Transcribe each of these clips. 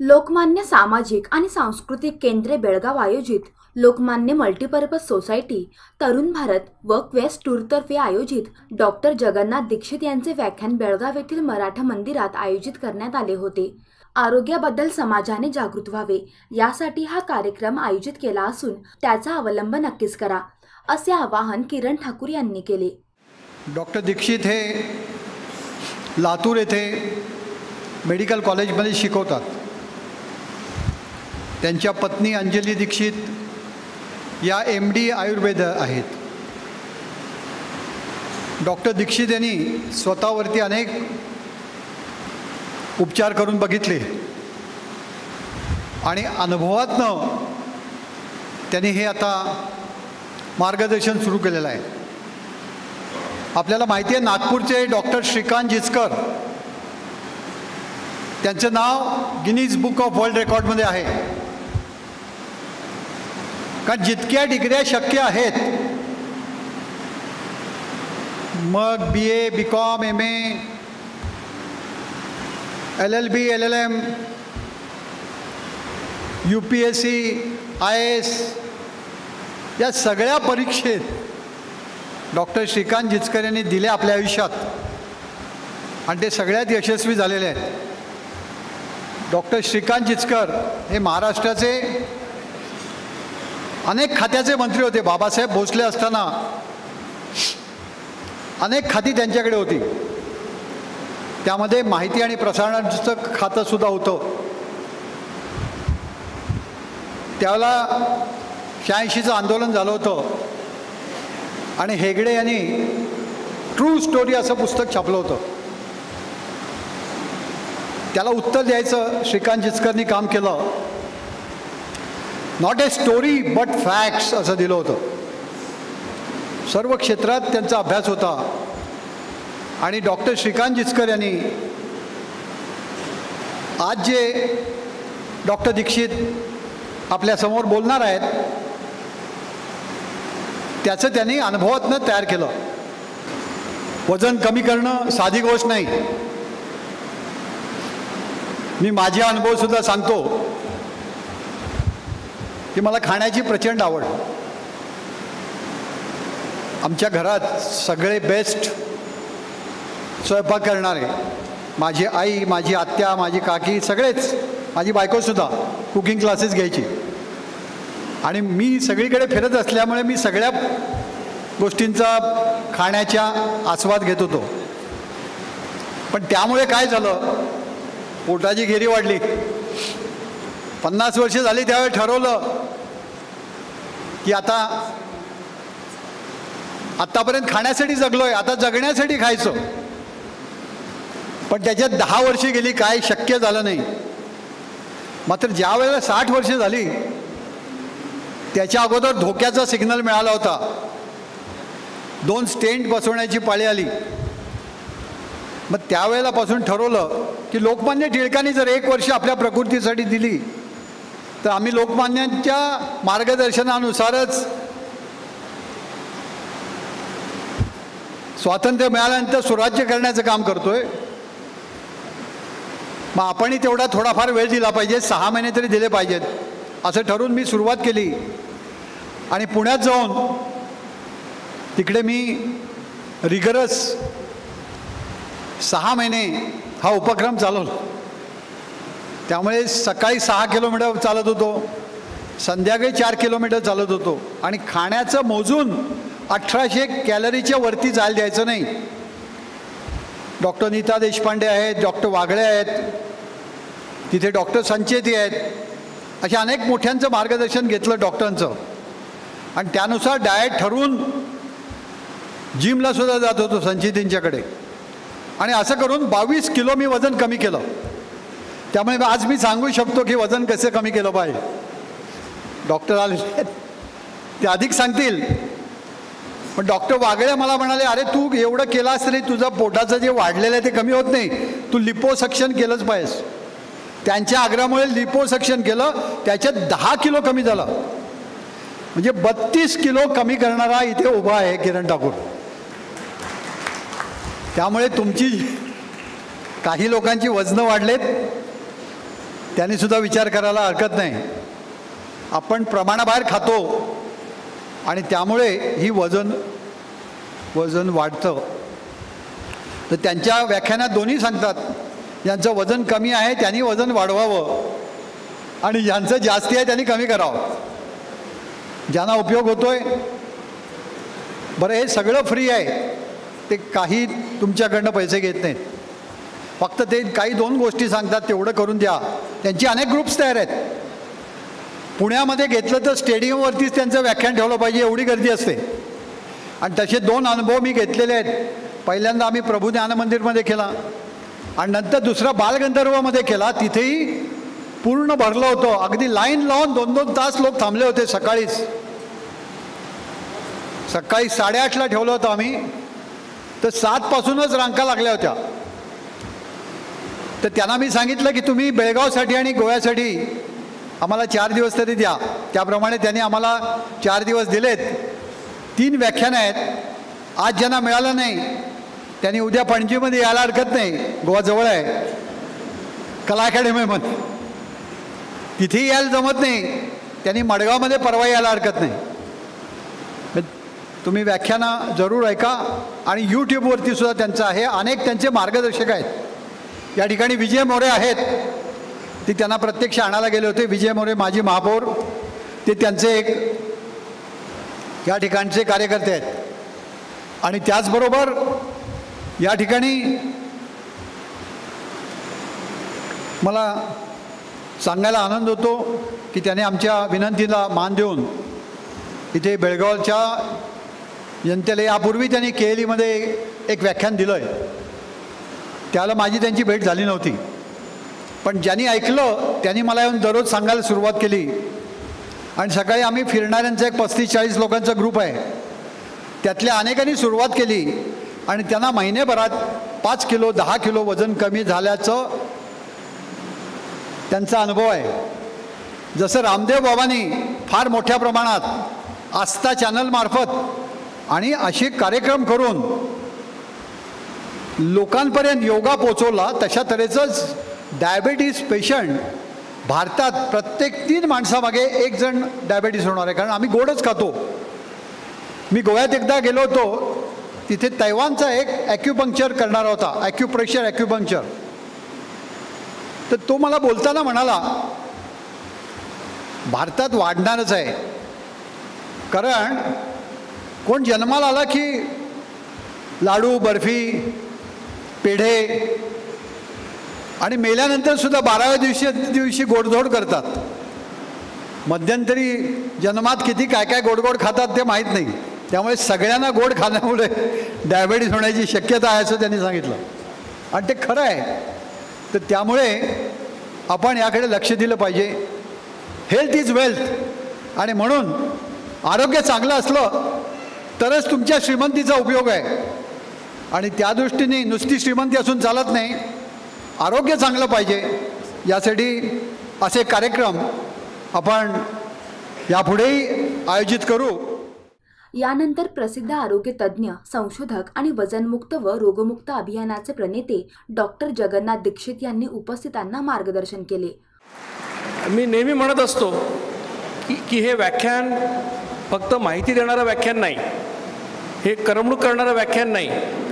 लोकमान्य सामाजिक आणि सांस्कृतिक केंद्रे बेळगाव आयोजित Lokmanya multipurpose society Tarun Bharat work waste टूरतर्फे आयोजित डॉक्टर जगन्नाथ दीक्षित यांचे व्याख्यान बेळगाव येथील मराठा मंदिरात आयोजित करण्यात आले होते. आरोग्याबद्दल समाजाने जागृत व्हावे यासाठी हा कार्यक्रम आयोजित केला असून त्याचा अवलंब नक्कीच करा असे आवाहन किरण ठाकूर यांनी केले. डॉक्टर दीक्षित हे लातूर येथे मेडिकल कॉलेजमध्ये शिकवतात. त्यांच्या पत्नी अंजली दीक्षित या एम डी आयुर्वेद आहेत. डॉक्टर दीक्षित यांनी स्वतःवरती अनेक उपचार करून बघितले. आणि अनुभवातनं त्यांनी हे आता मार्गदर्शन सुरू केलेलं आहे. आपल्याला माहिती आहे नागपूरचे डॉक्टर श्रीकांत जिचकर त्यांचं नाव गिनीज बुक ऑफ वर्ल्ड रेकॉर्डमध्ये आहे. कारण जितक्या डिग्र्या शक्य आहेत. मग B A B Com M A L L B L L M U P S C I S या सगळ्या परीक्षेत डॉक्टर श्रीकांत जिचकर यांनी दिले आपल्या आयुष्यात. आणि ते सगळ्यात यशस्वी झालेले आहेत. डॉक्टर श्रीकांत जिचकर हे महाराष्ट्राचे अनेक खात्याचे मंत्री होते बाबासाहेब भोसले असताना. अनेक खाती त्यांच्याकडे होती. त्यामध्ये माहिती आणि प्रसारणाचं खातंसुद्धा होतं. त्यावेळेला शहाऐंशीचं आंदोलन झालं होतं. आणि हेगडे यांनी ट्रू स्टोरी असं पुस्तक छापलं होतं. त्याला उत्तर द्यायचं श्रीकांत जिचकरनी काम केलं. Not a story but facts असं दिलं होतं. सर्व क्षेत्रात त्यांचा अभ्यास होता. आणि डॉक्टर श्रीकांत जिचकर यांनी आज जे डॉक्टर दीक्षित आपल्यासमोर बोलणार आहेत त्याचं त्यांनी अनुभवातनं तयार केलं. वजन कमी करणं साधी गोष्ट नाही. मी माझे अनुभवसुद्धा सांगतो. की मला खाण्याची प्रचंड आवड. आमच्या घरात सगळे बेस्ट स्वयंपाक करणारे माझी आई माझी आत्या माझी काकी सगळेच माझी बायकोसुद्धा कुकिंग क्लासेस घ्यायची. आणि मी सगळीकडे फिरत असल्यामुळे मी सगळ्या गोष्टींचा खाण्याच्या आस्वाद घेत होतो. पण त्यामुळे काय झालं पोटाची घेरी वाढली. पन्नास वर्ष झाली त्यावेळी ठरवलं की आता आत्तापर्यंत खाण्यासाठी जगलोय आता जगण्यासाठी खायचं. पण त्याच्यात दहा वर्षे गेली काय शक्य झालं नाही. मात्र ज्या वेळेला साठ वर्षे झाली त्याच्या अगोदर धोक्याचा सिग्नल मिळाला होता. दोन स्टेंट बसवण्याची पाळी आली. मग त्यावेळेलापासून ठरवलं की लोकमान्य टिळकांनी जर एक वर्ष आपल्या प्रकृतीसाठी दिली तर आम्ही लोकमान्यांच्या मार्गदर्शनानुसारच स्वातंत्र्य मिळाल्यानंतर सुराज्य करण्याचं काम करतोय. मग आपणही तेवढा थोडाफार वेळ दिला पाहिजे सहा महिने तरी दिले पाहिजेत असं ठरवून मी सुरुवात केली. आणि पुण्यात जाऊन तिकडे मी रिगरस सहा महिने हा उपक्रम चालवला. त्यामुळे सकाळी सहा किलोमीटर चालत होतो संध्याकाळी चार किलोमीटर चालत होतो. आणि खाण्याचं मोजून अठराशे कॅलरीच्या वरती जायला द्यायचं नाही. डॉक्टर नीता देशपांडे आहेत डॉक्टर वागळे आहेत तिथे डॉक्टर संचेती आहेत अशा अनेक मोठ्यांचं मार्गदर्शन घेतलं डॉक्टरांचं. आणि त्यानुसार डाएट ठरवून जिमला सुद्धा जात होतो संचेतींच्याकडे. आणि असं करून बावीस किलो मी वजन कमी केलं. त्यामुळे आज मी सांगू शकतो की वजन कसं कमी केलं पाहिजे. डॉक्टर आले. ते अधिक सांगतील. पण डॉक्टर वागळे मला म्हणाले अरे तू एवढं केलास तरी तुझं पोटाचं जे वाढलेलं आहे ते कमी होत नाही. तू लिपोसक्शन केलंच पाहिजेस. त्यांच्या आग्रहामुळे लिपोसक्शन केलं. त्याच्यात दहा किलो कमी झालं. म्हणजे बत्तीस किलो कमी करणारा इथे उभा आहे किरण ठाकूर. त्यामुळे तुमची काही लोकांची वजनं वाढलेत. त्यांनी सुद्धा विचार करायला हरकत नाही. आपण प्रमाणाबाहेर खातो आणि त्यामुळे ही वजन वजन वाढतं. तर त्यांच्या व्याख्यानात दोन्ही सांगतात ज्यांचं वजन कमी आहे त्यांनी वजन वाढवावं. आणि ज्यांचं जास्ती आहे त्यांनी कमी करावं. ज्यांना उपयोग होतोय बरं हे सगळं फ्री आहे. ते काही तुमच्याकडनं पैसे घेत नाहीत. फक्त ते काही दोन गोष्टी सांगतात तेवढं करून द्या. त्यांची अनेक ग्रुप्स तयार आहेत. पुण्यामध्ये घेतलं तर स्टेडियमवरतीच त्यांचं व्याख्यान ठेवलं पाहिजे एवढी गर्दी असते. आणि तसे दोन अनुभव मी घेतलेले आहेत. पहिल्यांदा आम्ही प्रभू ज्ञान मंदिरमध्ये केला. आणि नंतर दुसरा बालगंधर्वमध्ये केला. तिथेही पूर्ण भरलं होतं. अगदी लाईन लावून दोन दोन तास लोक थांबले होते सकाळीच. सकाळी साडेआठला ठेवलं होतं आम्ही. तर सातपासूनच रांका लागल्या होत्या. तर त्यांना मी सांगितलं की तुम्ही बेळगावसाठी आणि गोव्यासाठी आम्हाला चार दिवस तरी द्या. त्याप्रमाणे त्यांनी आम्हाला चार दिवस दिलेत. तीन व्याख्यानं आहेत. आज ज्यांना मिळालं नाही त्यांनी उद्या पणजीमध्ये यायला हरकत नाही. गोवा जवळ आहे. कला अकॅडमीमध्ये तिथेही यायला जमत नाही. त्यांनी मडगावमध्ये परवा यायला हरकत नाही. तुम्ही व्याख्यानं जरूर ऐका आणि यूट्यूबवरती सुद्धा त्यांचं आहे. अनेक त्यांचे मार्गदर्शक आहेत. या ठिकाणी विजय मोरे आहेत. ते त्यांना प्रत्यक्ष आणायला गेले होते. विजय मोरे माजी महापौर. ते त्यांचे एक या ठिकाणचे कार्यकर्ते आहेत. आणि त्याचबरोबर या ठिकाणी मला सांगायला आनंद होतो की त्याने आमच्या विनंतीला मान देऊन इथे बेळगावच्या जनतेला यापूर्वी त्यांनी के एक व्याख्यान दिलं आहे त्याला माझी त्यांची भेट झाली नव्हती. पण ज्यांनी ऐकलं त्यांनी मला येऊन दररोज सांगायला सुरुवात केली. आणि सकाळी आम्ही फिरणाऱ्यांचा एक पस्तीस चाळीस लोकांचा ग्रुप आहे. त्यातल्या अनेकांनी सुरुवात केली आणि त्यांना महिनेभरात पाच किलो दहा किलो वजन कमी झाल्याचं त्यांचा अनुभव आहे. जसं रामदेव बाबांनी फार मोठ्या प्रमाणात आस्था चॅनलमार्फत आणि असे कार्यक्रम करून लोकांपर्यंत योगा पोचवला तशा तऱ्हेचंच डायबेटीस पेशंट भारतात प्रत्येक तीन माणसामागे एक जण डायबेटीस होणार आहे. कारण आम्ही गोडच खातो. मी गोव्यात एकदा गेलो होतो. तिथे तैवानचा एक ॲक्युपंक्चर करणारा होता. ॲक्युप्रेशर ॲक्युपंक्चर तर तो मला बोलताना म्हणाला भारतात वाढणारच आहे. कारण कोण जन्माला आला की लाडू बर्फी पेढे. आणि मेल्यानंतर सुद्धा बाराव्या दिवशी दिवशी गोडधोड करतात. मध्यंतरी जन्मात किती काय काय गोडगोड खातात ते माहीत नाही. त्यामुळे सगळ्यांना गोड खाण्यामुळे डायबेटीस होण्याची शक्यता आहे असं त्यांनी सांगितलं. आणि ते खरं आहे. तर त्यामुळे आपण याकडे लक्ष दिलं पाहिजे. हेल्थ इज वेल्थ आणि म्हणून आरोग्य चांगलं असलं तरच तुमच्या श्रीमंतीचा उपयोग आहे. आणि त्या दृष्टीने नुसती श्रीमंती असून चालत नाही. आरोग्य चांगलं पाहिजे. यासाठी असे कार्यक्रम आपण यापुढेही आयोजित करू. यानंतर प्रसिद्ध आरोग्य तज्ज्ञ संशोधक आणि वजनमुक्त व रोगमुक्त अभियानाचे प्रणेते डॉक्टर जगन्नाथ दीक्षित यांनी उपस्थितांना मार्गदर्शन केले. मी नेहमी म्हणत असतो की की हे व्याख्यान फक्त माहिती देणारं व्याख्यान नाही. हे करमणूक करणारं व्याख्यान नाही.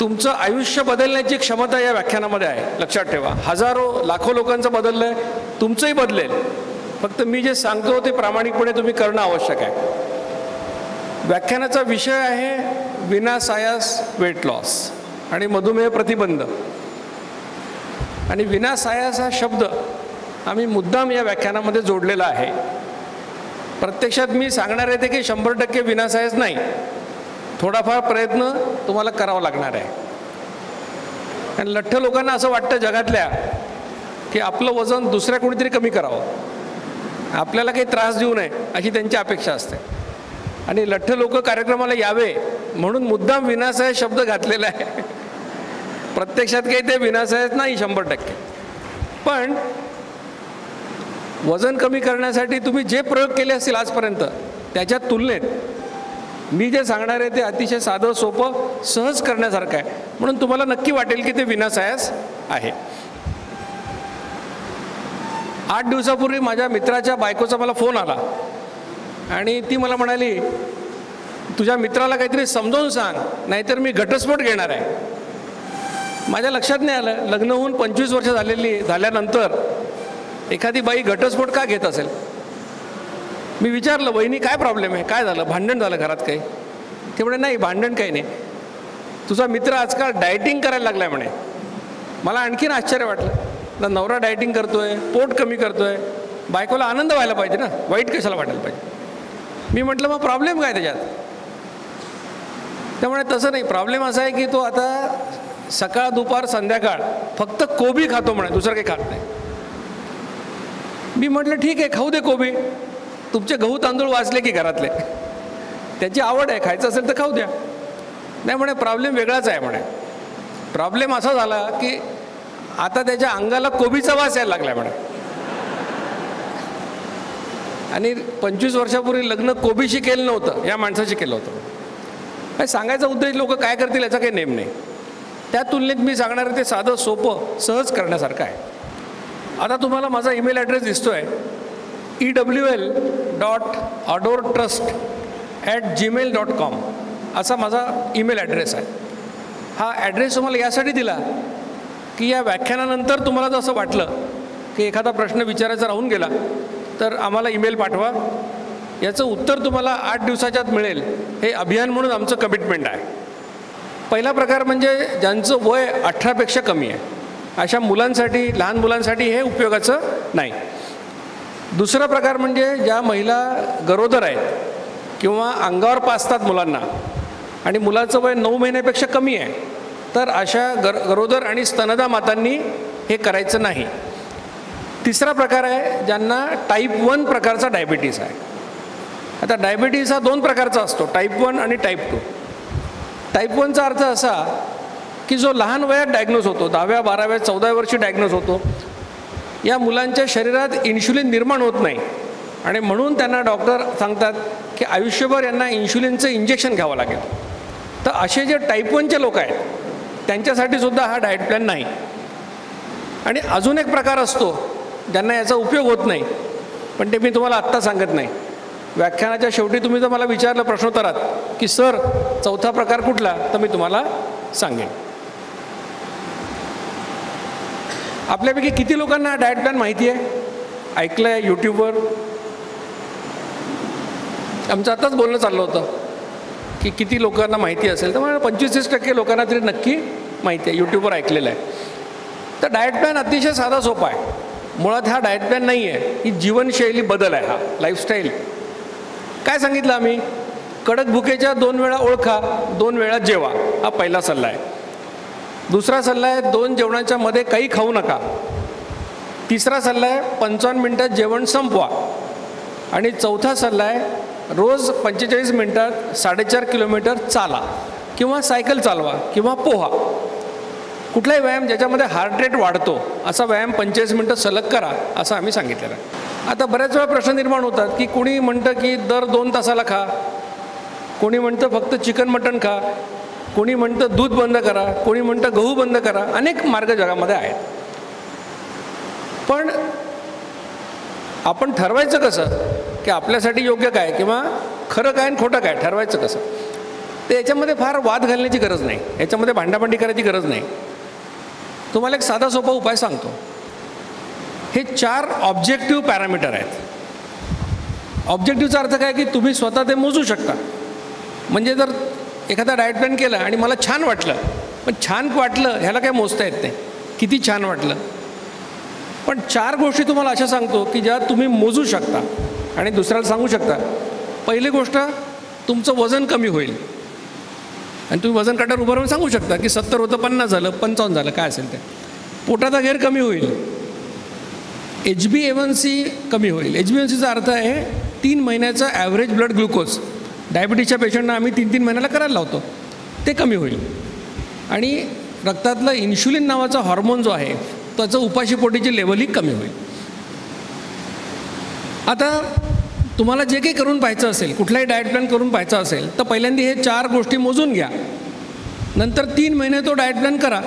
तुमचं आयुष्य बदलण्याची क्षमता या व्याख्यानामध्ये आहे. लक्षात ठेवा. हजारो लाखो लोकांचं बदललं आहे तुमचंही बदलेल. फक्त मी जे सांगतो ते प्रामाणिकपणे तुम्ही करणं आवश्यक आहे. व्याख्यानाचा विषय आहे विनासायास वेट लॉस आणि मधुमेह प्रतिबंध. आणि विनासायास हा शब्द आम्ही मुद्दाम या व्याख्यानामध्ये जोडलेला आहे. प्रत्यक्षात मी सांगणार आहे ते की शंभर टक्के विनासायास नाही. थोडाफार प्रयत्न तुम्हाला करावा लागणार आहे. आणि लठ्ठ लोकांना असं वाटतं जगातल्या की आपलं वजन दुसऱ्या कोणीतरी कमी करावं. आपल्याला काही त्रास देऊ नये अशी त्यांची अपेक्षा असते. आणि लठ्ठ लोक कार्यक्रमाला यावे म्हणून मुद्दाम विनाशय शब्द घातलेला आहे. प्रत्यक्षात काही ते विनाशयच नाही शंभर टक्के. पण वजन कमी करण्यासाठी तुम्ही जे प्रयोग केले असतील आजपर्यंत त्याच्या तुलनेत मी जे सांगणार आहे ते अतिशय साधं सोपं सहज करण्यासारखं आहे. म्हणून तुम्हाला नक्की वाटेल की ते विनासायास आहे. आठ दिवसापूर्वी माझ्या मित्राच्या बायकोचा मला फोन आला. आणि ती मला म्हणाली तुझ्या मित्राला काहीतरी समजावून सांग नाहीतर मी घटस्फोट घेणार आहे. माझ्या लक्षात नाही आलं. लग्न होऊन पंचवीस वर्ष झालेली झाल्यानंतर एखादी बाई घटस्फोट का घेत असेल? मी विचारलं वहिनी काय प्रॉब्लेम आहे? काय झालं? भांडण झालं घरात काही? ते म्हणे नाही भांडण काही नाही. तुझा मित्र आजकाल डायटिंग करायला लागलाय म्हणे. मला आणखीन आश्चर्य वाटलं. नवरा डायटिंग करतोय पोट कमी करतोय. बायकोला आनंद व्हायला पाहिजे ना. वाईट कशाला वाटायला पाहिजे? मी म्हटलं मग प्रॉब्लेम काय त्याच्यात? त्यामुळे तसं नाही. प्रॉब्लेम असा आहे की तो आता सकाळ दुपार संध्याकाळ फक्त कोबी खातो म्हणे. दुसरं काही खात नाही. मी म्हटलं ठीक आहे खाऊ दे कोबी. तुमचे गहू तांदूळ वाचले की घरातले? त्याची आवड आहे खायचं असेल तर खाऊ द्या. नाही म्हणे प्रॉब्लेम वेगळाच आहे म्हणे. प्रॉब्लेम असा झाला की आता त्याच्या अंगाला कोबीचा वास यायला लागला म्हणे. आणि पंचवीस वर्षापूर्वी लग्न कोबीशी केलं नव्हतं या माणसाशी केलं होतं. काय सांगायचा उद्देश लोक काय करतील याचा काही नेम नाही. त्या तुलनेत मी सांगणार ते साधं सोपं सहज करण्यासारखं आहे. आता तुम्हाला माझा ईमेल ॲड्रेस दिसतो आहे E W L dot adore trust at Gmail dot com असा माझा ईमेल ॲड्रेस आहे. हा ॲड्रेस तुम्हाला यासाठी दिला की या व्याख्यानानंतर तुम्हाला जर असं वाटलं की एखादा प्रश्न विचारायचा राहून गेला तर आम्हाला ईमेल पाठवा. याचं उत्तर तुम्हाला आठ दिवसाच्यात मिळेल. हे अभियान म्हणून आमचं कमिटमेंट आहे. पहिला प्रकार म्हणजे ज्यांचं वय अठरापेक्षा कमी आहे. अशा मुलांसाठी लहान मुलांसाठी हे उपयोगाचं नाही. दुसरा प्रकार म्हणजे ज्या महिला गरोदर आहेत किंवा अंगावर पाचतात मुलांना आणि मुलाचं वय नऊ महिन्यापेक्षा कमी आहे तर अशा गर गरोदर आणि स्तनदा मातांनी हे करायचं नाही. तिसरा प्रकार आहे ज्यांना टाईप वन प्रकारचा डायबिटीस आहे. आता डायबिटीस हा दोन प्रकारचा असतो टाईप वन आणि टाईप टू टाईप वनचा अर्थ असा की जो लहान वयात डायग्नोज होतो दहाव्या बाराव्या चौदाव्या वर्षी डायग्नोज होतो या मुलांच्या शरीरात इन्शुलिन निर्माण होत नाही. आणि म्हणून त्यांना डॉक्टर सांगतात की आयुष्यभर यांना इन्शुलिनचं इंजेक्शन घ्यावं लागेल. तर असे जे टाईप वनचे लोक आहेत त्यांच्यासाठी सुद्धा हा डाएट प्लॅन नाही. आणि अजून एक प्रकार असतो ज्यांना याचा उपयोग होत नाही. पण ते मी तुम्हाला आत्ता सांगत नाही. व्याख्यानाच्या शेवटी तुम्ही जर मला विचारलं प्रश्नोत्तरात की सर चौथा प्रकार कुठला? तर मी तुम्हाला सांगेन. आपल्यापैकी किती लोकांना डाएट प्लॅन माहिती आहे? ऐकलं आहे यूट्यूबवर आमचं आताच बोलणं चाललं होतं की किती लोकांना माहिती असेल. तर मला पंचवीस तीस टक्के लोकांना तरी नक्की माहिती आहे. यूट्यूबवर ऐकलेलं आहे. तर डाएट प्लॅन अतिशय साधा सोपा आहे. मुळात हा डाएट प्लॅन नाही आहे. ही जीवनशैली बदल आहे हा. लाईफस्टाईल काय सांगितलं आम्ही? कडक भुकेच्या दोन वेळा ओळखा दोन वेळा जेवा. हा पहिला सल्ला आहे. दुसरा सल्ला आहे दोन जेवणाच्या मध्ये काही खाऊ नका. तिसरा सल्ला आहे पंचावन्न मिनटात जेवण संपवा. आणि चौथा सल्ला आहे रोज पंचेचाळीस मिनटात साडेचार किलोमीटर चाला किंवा सायकल चालवा किंवा पोहा. कुठलाही व्यायाम ज्याच्यामध्ये हार्ट रेट वाढतो असा व्यायाम पंचेचाळीस मिनटं सलग करा असं आम्ही सांगितलेलं आहे. आता बऱ्याच वेळा प्रश्न निर्माण होतात की कोणी म्हणतं की दर दोन तासाला खा कोणी म्हणतं फक्त चिकन मटण खा कोणी म्हणतं दूध बंद करा कोणी म्हणतं गहू बंद करा अनेक मार्ग जगामध्ये आहेत. पण आपण ठरवायचं कसं? की आपल्यासाठी योग्य काय किंवा खरं काय आणि खोटं काय ठरवायचं कसं? तर याच्यामध्ये फार वाद घालण्याची गरज नाही. याच्यामध्ये भांडाभांडी करायची गरज नाही. तुम्हाला एक साधा सोपा उपाय सांगतो. हे चार ऑब्जेक्टिव्ह पॅरामीटर आहेत. ऑब्जेक्टिव्हचा अर्थ काय? की तुम्ही स्वतः ते मोजू शकता. म्हणजे जर एखादा डाएट प्लॅन केला आणि मला छान वाटलं. पण छान वाटलं ह्याला काय मोजता येत नाही. किती छान वाटलं. पण चार गोष्टी तुम्हाला अशा सांगतो की ज्या तुम्ही मोजू शकता आणि दुसऱ्याला सांगू शकता. पहिली गोष्ट तुमचं वजन कमी होईल. आणि तुम्ही वजन काट्यावर उभं राहून सांगू शकता की सत्तर होतं पन्नास झालं पंचावन्न झालं काय असेल ते. पोटाचा घेर कमी होईल. एच बी एवन सी कमी होईल. एच बी एन सीचा अर्थ आहे तीन महिन्याचा ॲव्हरेज ब्लड ग्लुकोज डायबिटीसच्या पेशंटना आम्ही तीन तीन महिन्याला करायला लावतो. ते कमी होईल. आणि रक्तातलं इन्शुलिन नावाचा हॉर्मोन जो आहे त्याचं उपाशीपोटीची लेवलही कमी होईल. आता तुम्हाला जे काही करून पाहायचं असेल कुठलाही डाएट प्लॅन करून पाहायचं असेल तर पहिल्यांदा हे चार गोष्टी मोजून घ्या. नंतर तीन महिने तो डाएट प्लॅन करा.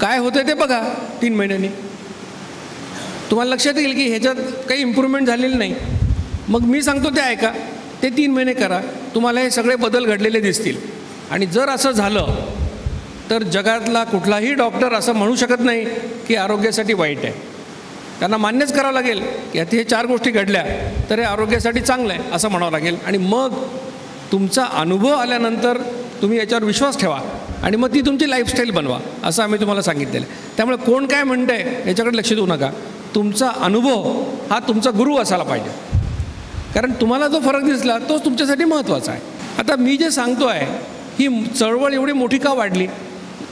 काय होतं ते बघा तीन महिन्यांनी. तुम्हाला लक्षात येईल की ह्याच्यात काही इम्प्रूव्हमेंट झालेली नाही. मग मी सांगतो ते ऐका. ते तीन महिने करा. तुम्हाला हे सगळे बदल घडलेले दिसतील. आणि जर असं झालं तर जगातला कुठलाही डॉक्टर असं म्हणू शकत नाही की आरोग्यासाठी वाईट आहे. त्यांना मान्यच करावं लागेल की आता हे चार गोष्टी घडल्या तर हे आरोग्यासाठी चांगलं आहे असं म्हणावं लागेल. आणि मग तुमचा अनुभव आल्यानंतर तुम्ही याच्यावर विश्वास ठेवा आणि मग ती तुमची लाईफस्टाईल बनवा असं आम्ही तुम्हाला सांगितलेलं आहे. त्यामुळे कोण काय म्हणतंय याच्याकडे लक्ष देऊ नका. तुमचा अनुभव हा तुमचा गुरु असायला पाहिजे. कारण तुम्हाला जो फरक दिसला तोच तुमच्यासाठी महत्त्वाचा आहे. आता मी जे सांगतो आहे ही चळवळ एवढी मोठी का वाढली?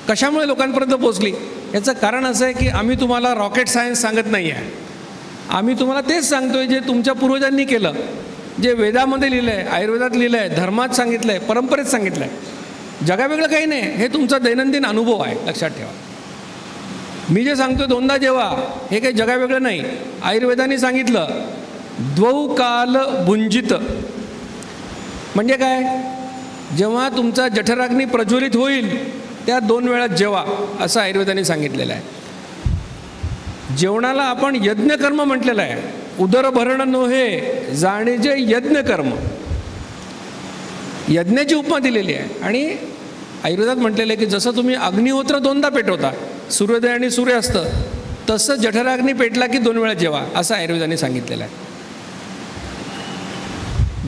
कशामुळे लोकांपर्यंत पोचली याचं कारण असं आहे की आम्ही तुम्हाला रॉकेट सायन्स सांगत नाही आहे. आम्ही तुम्हाला तेच सांगतो आहे जे तुमच्या पूर्वजांनी केलं. जे वेदामध्ये लिहिलं आहे आयुर्वेदात लिहिलं आहे धर्मात सांगितलं आहे परंपरेत सांगितलं आहे जगावेगळं काही नाही हे तुमचा दैनंदिन अनुभव आहे लक्षात ठेवा. मी जे सांगतो दोनदा जेव्हा हे काही जगावेगळं नाही. आयुर्वेदाने सांगितलं द्वौकाल भुंजित. म्हणजे काय? जेव्हा तुमचा जठराग्नी प्रज्वलित होईल त्या दोन वेळात जेवा असं आयुर्वेदाने सांगितलेलं आहे. जेवणाला आपण यज्ञकर्म म्हटलेलं आहे. उदरभरण नोहे जाणे जे यज्ञकर्म. यज्ञाची उपमा दिलेली आहे. आणि आयुर्वेदात म्हटलेलं आहे की जसं तुम्ही अग्निहोत्र दोनदा पेटवता सूर्योदय आणि सूर्यास्त तसं जठराग्नी पेटला की दोन वेळा जेवा असं आयुर्वेदाने सांगितलेलं आहे.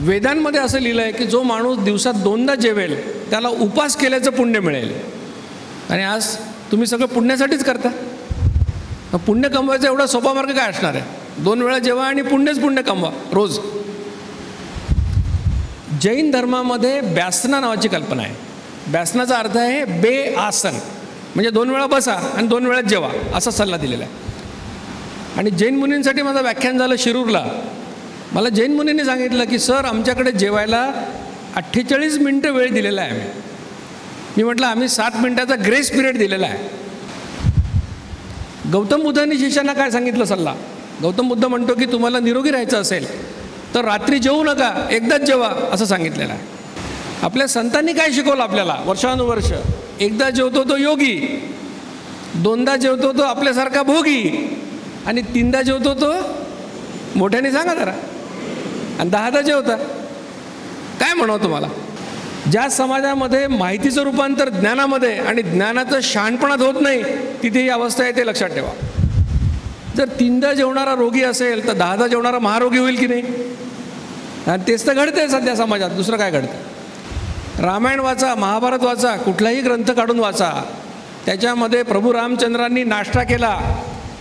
वेदांमध्ये असं लिहिलं आहे की जो माणूस दिवसात दोनदा जेवेल त्याला उपास केल्याचं पुण्य मिळेल. आणि आज तुम्ही सगळं पुण्यासाठीच करता. पुण्य कमवायचा एवढा सोपा मार्ग काय असणार आहे? दोन वेळा जेवा आणि पुण्यच पुण्य कमवा रोज. जैन धर्मामध्ये व्यासना नावाची कल्पना आहे. व्यासनाचा अर्थ आहे बे आसन. म्हणजे दोन वेळा बसा आणि दोन वेळा जेवा असा सल्ला दिलेला आहे. आणि जैन मुनींसाठी माझं व्याख्यान झालं शिरूरला. मला जैन मुनींनी सांगितलं की सर आमच्याकडे जेवायला अठ्ठेचाळीस मिनटं वेळ दिलेला आहे. आम्ही मी म्हटलं आम्ही सात मिनटाचा ग्रेस पिरियड दिलेला आहे. गौतम बुद्धांनी शिष्यांना काय सांगितलं सल्ला? गौतम बुद्ध म्हणतो की तुम्हाला निरोगी राहायचं असेल तर रात्री जेवू नका एकदाच जेवा असं सांगितलेलं आहे. आपल्या संतांनी काय शिकवलं आपल्याला? वर्षानुवर्ष. एकदा जेवतो तो योगी दोनदा जेवतो तो आपल्यासारखा भोगी आणि तीनदा जेवतो तो मोठ्याने सांगा जरा. आणि दहादा जेवता काय म्हणावं तुम्हाला? ज्या समाजामध्ये माहितीचं रूपांतर ज्ञानामध्ये आणि ज्ञानाचं शहाणपणात होत नाही तिथे ही अवस्था आहे ते लक्षात ठेवा. जर तीनदा जेवणारा रोगी असेल तर दहादा जेवणारा महारोगी होईल की नाही? आणि तेच तर घडते सध्या समाजात दुसरं काय घडतं रामायण वाचा महाभारत वाचा कुठलाही ग्रंथ काढून वाचा. त्याच्यामध्ये प्रभू रामचंद्रांनी नाश्ता केला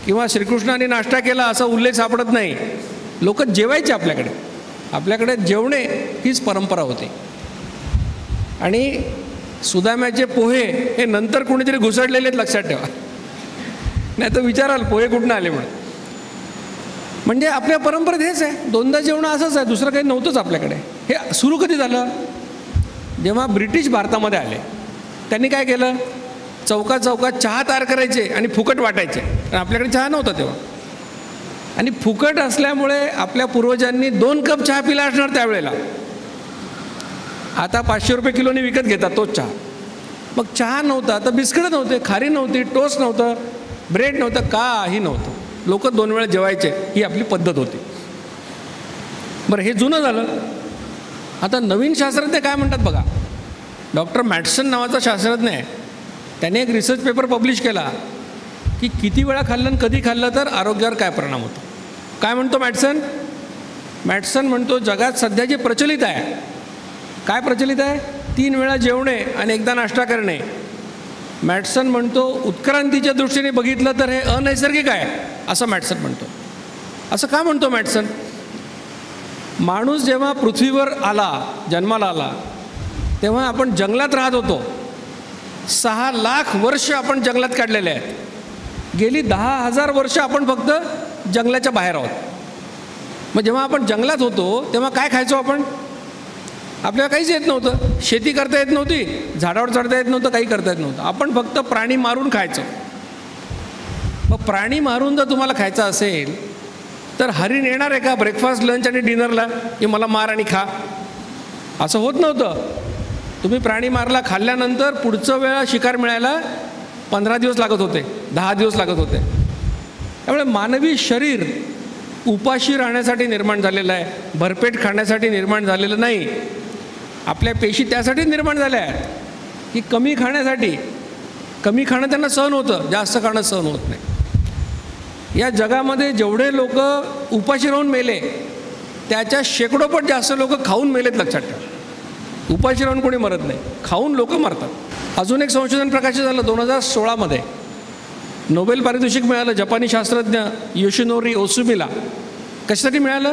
किंवा श्रीकृष्णाने नाश्ता केला असा उल्लेख सापडत नाही. लोक जेवायचे आपल्याकडे. आपल्याकडे जेवणे हीच परंपरा होती. आणि सुदाम्याचे पोहे हे नंतर कुणीतरी घुसडलेले आहेत लक्षात ठेवा. नाही तर विचाराल पोहे कुठनं आले म्हणून. म्हणजे आपल्या परंपरेत हेच आहे. दोनदा जेवणं असंच आहे दुसरं काही नव्हतंच आपल्याकडे. हे सुरू कधी झालं? जेव्हा ब्रिटिश भारतामध्ये आले. त्यांनी काय केलं? चौका चौकात चहा तयार करायचे आणि फुकट वाटायचे. आणि आपल्याकडे चहा नव्हता तेव्हा. आणि फुकट असल्यामुळे आपल्या पूर्वजांनी दोन कप चहा पिला असणार त्यावेळेला. आता पाचशे रुपये किलोने विकत घेतात तोच चहा. मग चहा नव्हता तर बिस्किटं नव्हते खारी नव्हती टोस्ट नव्हतं ब्रेड नव्हतं काही नव्हतं. लोक दोन वेळा जेवायचे ही आपली पद्धत होती. बरं हे जुनं झालं. आता नवीन शास्त्रज्ञ काय म्हणतात बघा? डॉक्टर मॅटसन नावाचा शास्त्रज्ञ आहे. त्याने एक रिसर्च पेपर पब्लिश केला. की किती वेळा खाल्लं आणि कधी खाल्लं तर आरोग्यावर काय परिणाम होतो? काय म्हणतो मॅटसन? मॅटसन म्हणतो जगात सध्या जे प्रचलित आहे. काय प्रचलित आहे? तीन वेळा जेवणे आणि एकदा नाश्ता करणे. मॅटसन म्हणतो उत्क्रांतीच्या दृष्टीने बघितलं तर हे अनैसर्गिक आहे असं मॅटसन म्हणतो. असं का म्हणतो मॅटसन? माणूस जेव्हा पृथ्वीवर आला जन्माला आला तेव्हा आपण जंगलात राहत होतो. सहा लाख वर्ष आपण जंगलात काढलेले आहेत. गेली दहा हजार वर्ष आपण फक्त जंगलाच्या बाहेर आहोत. मग जेव्हा आपण जंगलात होतो तेव्हा काय खायचो आपण? आपल्याला काहीच येत नव्हतं. शेती करता येत नव्हती झाडावर चढता येत नव्हतं काही करता येत नव्हतं. आपण फक्त प्राणी मारून खायचो. मग प्राणी मारून जर तुम्हाला खायचं असेल तर हरिण येणार आहे का? ब्रेकफास्ट लंच आणि डिनरला की मला मार आणि खा. असं होत नव्हतं. तुम्ही प्राणी मारला खाल्ल्यानंतर पुढचं वेळा शिकार मिळायला पंधरा दिवस लागत होते. दहा दिवस लागत होते. त्यामुळे मानवी शरीर उपाशी राहण्यासाठी निर्माण झालेलं आहे भरपेट खाण्यासाठी निर्माण झालेलं नाही. आपल्या पेशी त्यासाठी निर्माण झाल्या आहेत की कमी खाण्यासाठी. कमी खाणं त्यांना सहन होतं जास्त खाणं सहन होत नाही. या जगामध्ये जेवढे लोक उपाशी राहून मेले त्याच्या शेकडोपट जास्त लोक खाऊन मेलेत लक्षात ठेवा. उपाशी राहून कोणी मरत नाही खाऊन लोक मरतात. अजून एक संशोधन प्रकाशित झालं दोन हजार सोळामध्ये. नोबेल पारितोषिक मिळालं जपानी शास्त्रज्ञ योशिनोरी ओसुमीला. कशासाठी मिळालं?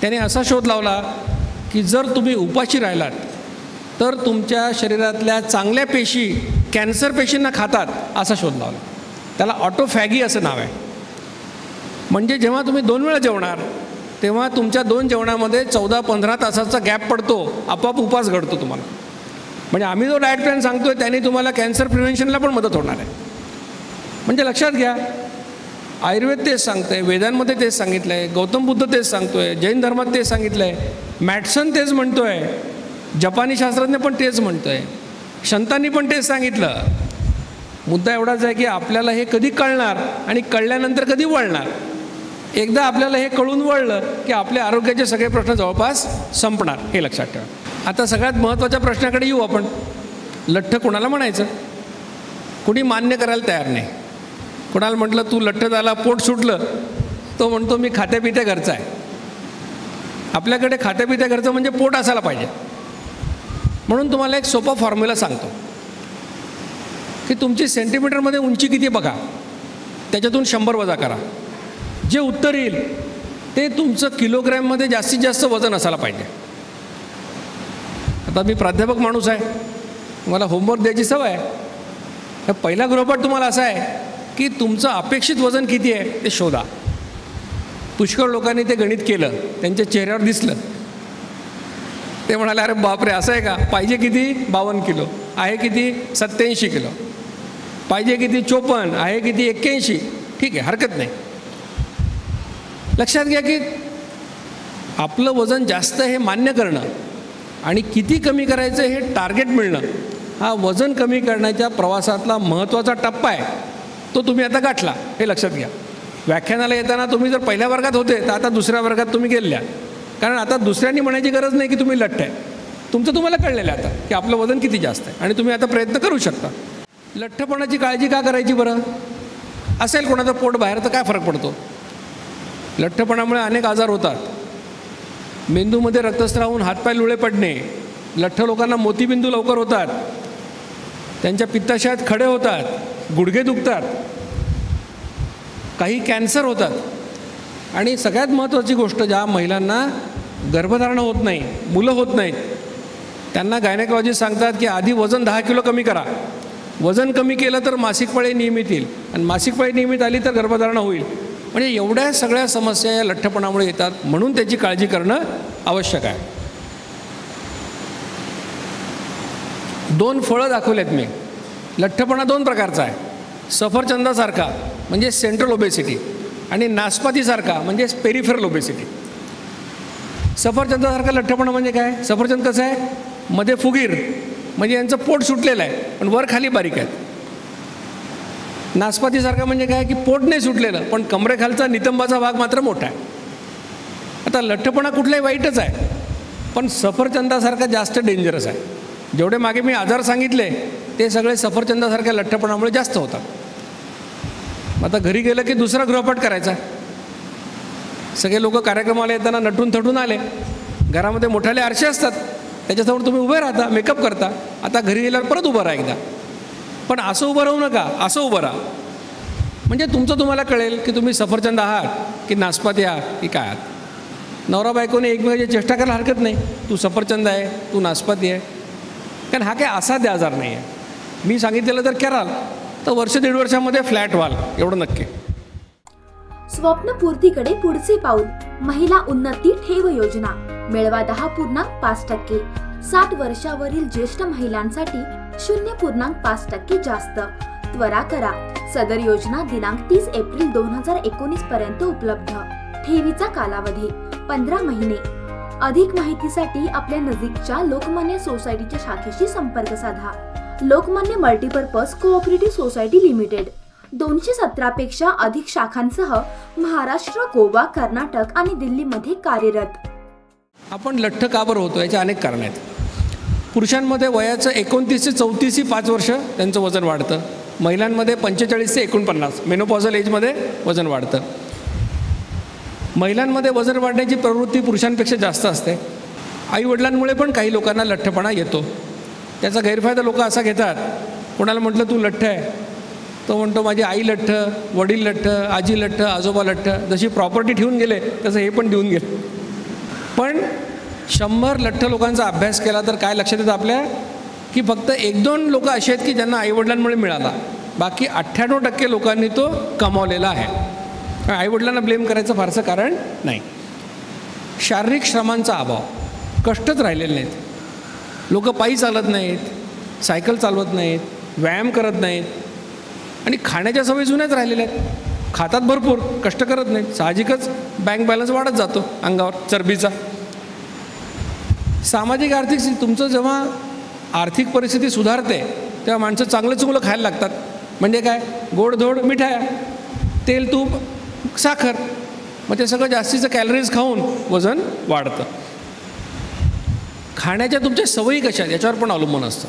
त्याने असा शोध लावला की जर तुम्ही उपाशी राहिलात तर तुमच्या शरीरातल्या चांगल्या पेशी कॅन्सर पेशींना खातात असा शोध लावला. त्याला ऑटोफॅगी असं नाव आहे. म्हणजे जेव्हा तुम्ही दोन वेळा जेवणार तेव्हा तुमच्या दोन जेवणामध्ये चौदा पंधरा तासाचा गॅप पडतो आपोआप उपास घडतो तुम्हाला. म्हणजे आम्ही जो डाएट प्लॅन सांगतोय त्याने तुम्हाला कॅन्सर प्रिव्हेन्शनला पण मदत होणार आहे. म्हणजे लक्षात घ्या. आयुर्वेद तेच सांगतंय वेदांमध्ये तेच सांगितलं आहे गौतम बुद्ध तेच सांगतोय जैन धर्मात तेच सांगितलं आहे मॅटसन तेच म्हणतोय जपानी शास्त्रज्ञ पण तेच म्हणतोय संतांनी पण तेच सांगितलं. मुद्दा एवढाच आहे की आपल्याला हे कधी कळणार आणि कळल्यानंतर कधी वळणार? एकदा आपल्याला हे कळून वळलं की आपल्या आरोग्याचे सगळे प्रश्न जवळपास संपणार हे लक्षात ठेवा. आता सगळ्यात महत्त्वाच्या प्रश्नाकडे येऊ आपण. लठ्ठ कोणाला म्हणायचं? कुणी मान्य करायला तयार नाही. कुणाला म्हटलं तू लठ्ठ झाला पोट सुटलं. तो म्हणतो मी खात्यापित्या घरचा आहे. आपल्याकडे खात्यापित्या घरचं म्हणजे पोट असायला पाहिजे. म्हणून तुम्हाला एक सोपा फॉर्म्युला सांगतो. की तुमची सेंटीमीटरमध्ये उंची किती बघा. त्याच्यातून शंभर वजा करा. जे उत्तर येईल ते तुमचं किलोग्रॅममध्ये जास्तीत जास्त वजन असायला पाहिजे. आता मी प्राध्यापक माणूस आहे. मला होमवर्क द्यायची सवय आहे. पहिला गृहपाठ तुम्हाला असा आहे की तुमचं अपेक्षित वजन किती आहे ते शोधा. पुष्कळ लोकांनी ते गणित केलं. त्यांच्या चेहऱ्यावर दिसलं. ते म्हणाले अरे बापरे असं आहे का? पाहिजे किती? बावन्न किलो. आहे किती? सत्याऐंशी किलो. पाहिजे किती? चोपन्न. आहे किती? एक्क्याऐंशी. ठीक आहे हरकत नाही. लक्षात घ्या की आपलं वजन जास्त हे मान्य करणं आणि किती कमी करायचं हे टार्गेट मिळणं हा वजन कमी करण्याच्या प्रवासातला महत्त्वाचा टप्पा आहे. तो तुम्ही आता गाठला हे लक्षात घ्या. व्याख्यानाला येताना तुम्ही जर पहिल्या वर्गात होते तर आता दुसऱ्या वर्गात तुम्ही गेलेल्या. कारण आता दुसऱ्यांनी म्हणायची गरज नाही की तुम्ही लठ्ठ आहे. तुमचं तुम्हाला कळलेलं आहे आता की आपलं वजन किती जास्त आहे. आणि तुम्ही आता प्रयत्न करू शकता. लठ्ठपणाची काळजी का करायची बरं? असेल कोणाचं पोट बाहेर तर काय फरक पडतो? लठ्ठपणामुळे अनेक आजार होतात. मेंदूमध्ये रक्तस्रावून हातपाय लुळे पडणे. लठ्ठ लोकांना मोतीबिंदू लवकर होतात. त्यांच्या पित्ताशयात खडे होतात गुडघे दुखतात काही कॅन्सर होतात. आणि सगळ्यात महत्त्वाची गोष्ट ज्या महिलांना गर्भधारणा होत नाही मुलं होत नाहीत त्यांना गायनेकॉलॉजिस्ट सांगतात की आधी वजन दहा किलो कमी करा. वजन कमी केलं तर मासिक पाळी नियमित येईल. आणि मासिक पाळी नियमित आली तर गर्भधारणा होईल. म्हणजे एवढ्या सगळ्या समस्या या लठ्ठपणामुळे येतात म्हणून त्याची काळजी करणं आवश्यक आहे. दोन फळं दाखवलेत मी. लठ्ठपणा दोन प्रकारचा आहे. सफरचंदासारखा म्हणजे सेंट्रल ओबेसिटी आणि नासपातीसारखा म्हणजे पेरिफेरल ओबेसिटी सफरचंदासारखा लठ्ठपणा म्हणजे काय? सफरचंद कसं आहे? मध्ये फुगीर म्हणजे यांचं पोट सुटलेलं आहे पण वर खाली बारीक आहेत. नासपातीसारखा म्हणजे काय? की पोट नाही सुटलेलं पण कमरेखालचा नितंबाचा भाग मात्र मोठा आहे. आता लठ्ठपणा कुठलाही वाईटच आहे पण सफरचंदासारखा जास्त डेंजरस आहे. जेवढे मागे मी आजार सांगितले ते सगळे सफरचंदासारख्या लठ्ठपणामुळे जास्त होतात. आता घरी गेलं की दुसरा गृहपाठ करायचा. सगळे लोक कार्यक्रमाला येताना नटून थटून आले. घरामध्ये मोठाले आरसे असतात. त्याच्यासमोर तुम्ही उभे राहता मेकअप करता. आता घरी गेल्यावर परत उभं राहा एकदा. पण असं उभं राहू नका असं उभं राहा. म्हणजे तुमचं तुम्हाला कळेल की तुम्ही सफरचंद आहात की नाशपाती आहात की काय आहात. नवरा बायकोने एकमेकाची चेष्टा करायला हरकत नाही. तू सफरचंद आहे तू नाशपाती आहे. कारण हा काही असाध्य आजार नाही आहे मी सांगितलेलं जर कराल तर वर्ष दीड वर्षामध्ये फ्लॅट व्हाल एवढं नक्की. स्वप्नपूर्तीकडे पुढचे पाऊल महिला उन्नती ठेव योजना मिळवा दहा पूर्णांक पाच टक्के साठ वर्षावरील ज्येष्ठ महिलांसाठी शून्य पूर्णांक पाच टक्के जास्त त्वरा करा सदर योजना दिनांक तीस एप्रिल दोन हजार एकोणीस पर्यंत उपलब्ध ठेवीचा कालावधी पंधरा महिने. अधिक माहितीसाठी आपल्या नजीकच्या लोकमान्य सोसायटीच्या शाखेशी संपर्क साधा. Lokmanya multipurpose cooperative society limited. दोनशे सतरापेक्षा अधिक शाखांसह महाराष्ट्र गोवा कर्नाटक आणि दिल्लीमध्ये कार्यरत. आपण लठ्ठ का बरं होतो याचे अनेक कारण आहेत. पुरुषांमध्ये वयाचं एकोणतीस ते चौतीस ही पाच वर्ष त्यांचं वजन वाढतं. महिलांमध्ये पंचेचाळीस ते एकोणपन्नास मेनोपॉझल एजमध्ये वजन वाढतं. महिलांमध्ये वजन वाढण्याची प्रवृत्ती पुरुषांपेक्षा जास्त असते. आईवडिलांमुळे पण काही लोकांना लठ्ठपणा येतो. त्याचा गैरफायदा लोक असा घेतात कोणाला म्हटलं तू लठ्ठ आहे? तो म्हणतो माझी आई लठ्ठ वडील लठ्ठ आजी लठ्ठ आजोबा लठ्ठ जशी प्रॉपर्टी ठेवून गेले तसं हे पण देऊन गेले. पण शंभर लठ्ठ लोकांचा अभ्यास केला तर काय लक्षात येतं आपल्या? की फक्त एक दोन लोक असे आहेत की ज्यांना आईवडिलांमुळे मिळाला. बाकी अठ्ठ्याण्णव टक्के लोकांनी तो कमावलेला आहे. आईवडिलांना ब्लेम करायचं फारसं कारण नाही. शारीरिक श्रमांचा अभाव. कष्टच राहिलेले नाहीत. लोक पायी चालत नाहीत सायकल चालवत नाहीत व्यायाम करत नाहीत. आणि खाण्याच्या सवयी जुन्याच राहिलेल्या आहेत. खातात भरपूर कष्ट करत नाहीत. साहजिकच बँक बॅलन्स वाढत जातो अंगावर चरबीचा. सामाजिक आर्थिक स्थिती तुमचं जेव्हा आर्थिक परिस्थिती सुधारते तेव्हा माणसं चांगलं चुंगलं खायला लागतात. म्हणजे काय? गोडधोड मिठाया तेल तूप साखर. मग ते सगळं जास्तीचं कॅलरीज खाऊन वजन वाढतं. खाण्याच्या तुमच्या सवयी कशा आहेत याच्यावर पण अवलंबून असतं.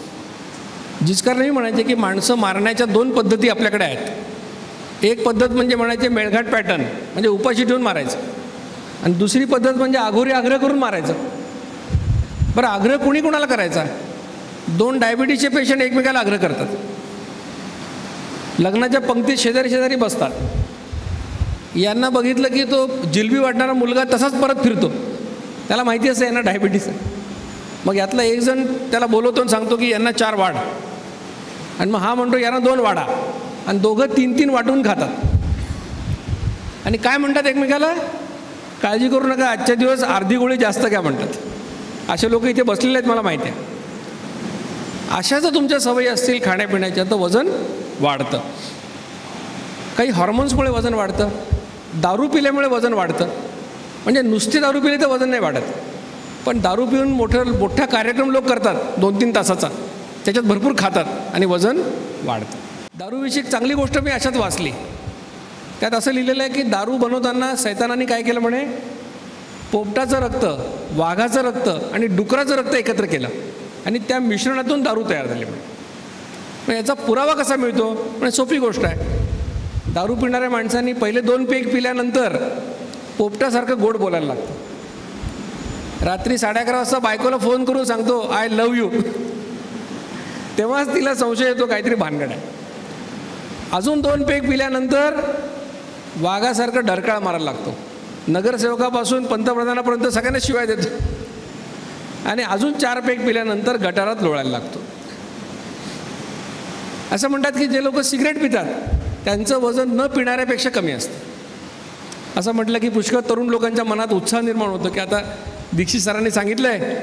जिचकारणी म्हणायचे की माणसं मारण्याच्या दोन पद्धती आपल्याकडे आहेत. एक पद्धत म्हणजे म्हणायचे मेळघाट पॅटर्न म्हणजे उपाशी ठेवून मारायचं. आणि दुसरी पद्धत म्हणजे आघोरी आग्रह करून मारायचं. बरं आग्रह कोणी कोणाला करायचा? दोन डायबिटीजचे पेशंट एकमेकाला आग्रह करतात. लग्नाच्या पंक्तीत शेजारी शेजारी बसतात. यांना बघितलं की तो जिलबी वाटणारा मुलगा तसाच परत फिरतो. त्याला माहिती असतं यांना डायबिटीस आहे. मग यातला एक जण त्याला बोलवतो आणि सांगतो की यांना चार वाढ. आणि मग हा म्हणतो यांना दोन वाढा. आणि दोघं तीन तीन वाटून खातात. आणि काय म्हणतात एकमेकाला? काळजी करू नका आजच्या दिवस अर्धी गोळी जास्त घ्या म्हणतात. असे लोक इथे बसलेले आहेत मला माहिती आहे. अशा जर तुमच्या सवयी असतील खाण्यापिण्याच्या तर वजन वाढतं. काही हॉर्मोन्समुळे वजन वाढतं. दारू पिल्यामुळे वजन वाढतं. म्हणजे नुसते दारू पिले तर वजन नाही वाढत. पण दारू पिऊन मोठं मोठा कार्यक्रम लोक करतात दोन तीन तासाचा. त्याच्यात भरपूर खातात आणि वजन वाढतं. दारूविषयी चांगली गोष्ट मी अशात वाचली. त्यात असं लिहिलेलं आहे की दारू बनवताना सैतानाने काय केलं म्हणे? पोपटाचं रक्त वाघाचं रक्त आणि डुकराचं रक्त एकत्र केलं. आणि त्या मिश्रणातून दारू तयार झाली म्हणे. याचा पुरावा कसा मिळतो? म्हणजे सोपी गोष्ट आहे. दारू पिणाऱ्या माणसांनी पहिले दोन पेग पिल्यानंतर पोपटासारखं गोड बोलायला लागतं. रात्री साडे अकरा वाजता बायकोला फोन करून सांगतो आय लव यू तेव्हाच तिला संशय येतो काहीतरी भानगड आहे. अजून दोन पेग पिल्यानंतर वाघासारखं ढरकाळ मारायला लागतो. नगरसेवकापासून पंतप्रधानापर्यंत सगळ्यांना शिवाय देतो. आणि अजून चार पेग पिल्यानंतर गटारात लोळायला लागतो. असं म्हणतात की जे लोक सिगरेट पितात त्यांचं वजन न पिणाऱ्यापेक्षा कमी असतं. असं म्हटलं की पुष्कळ तरुण लोकांच्या मनात उत्साह निर्माण होतो की आता दीक्षित सरांनी सांगितलं आहे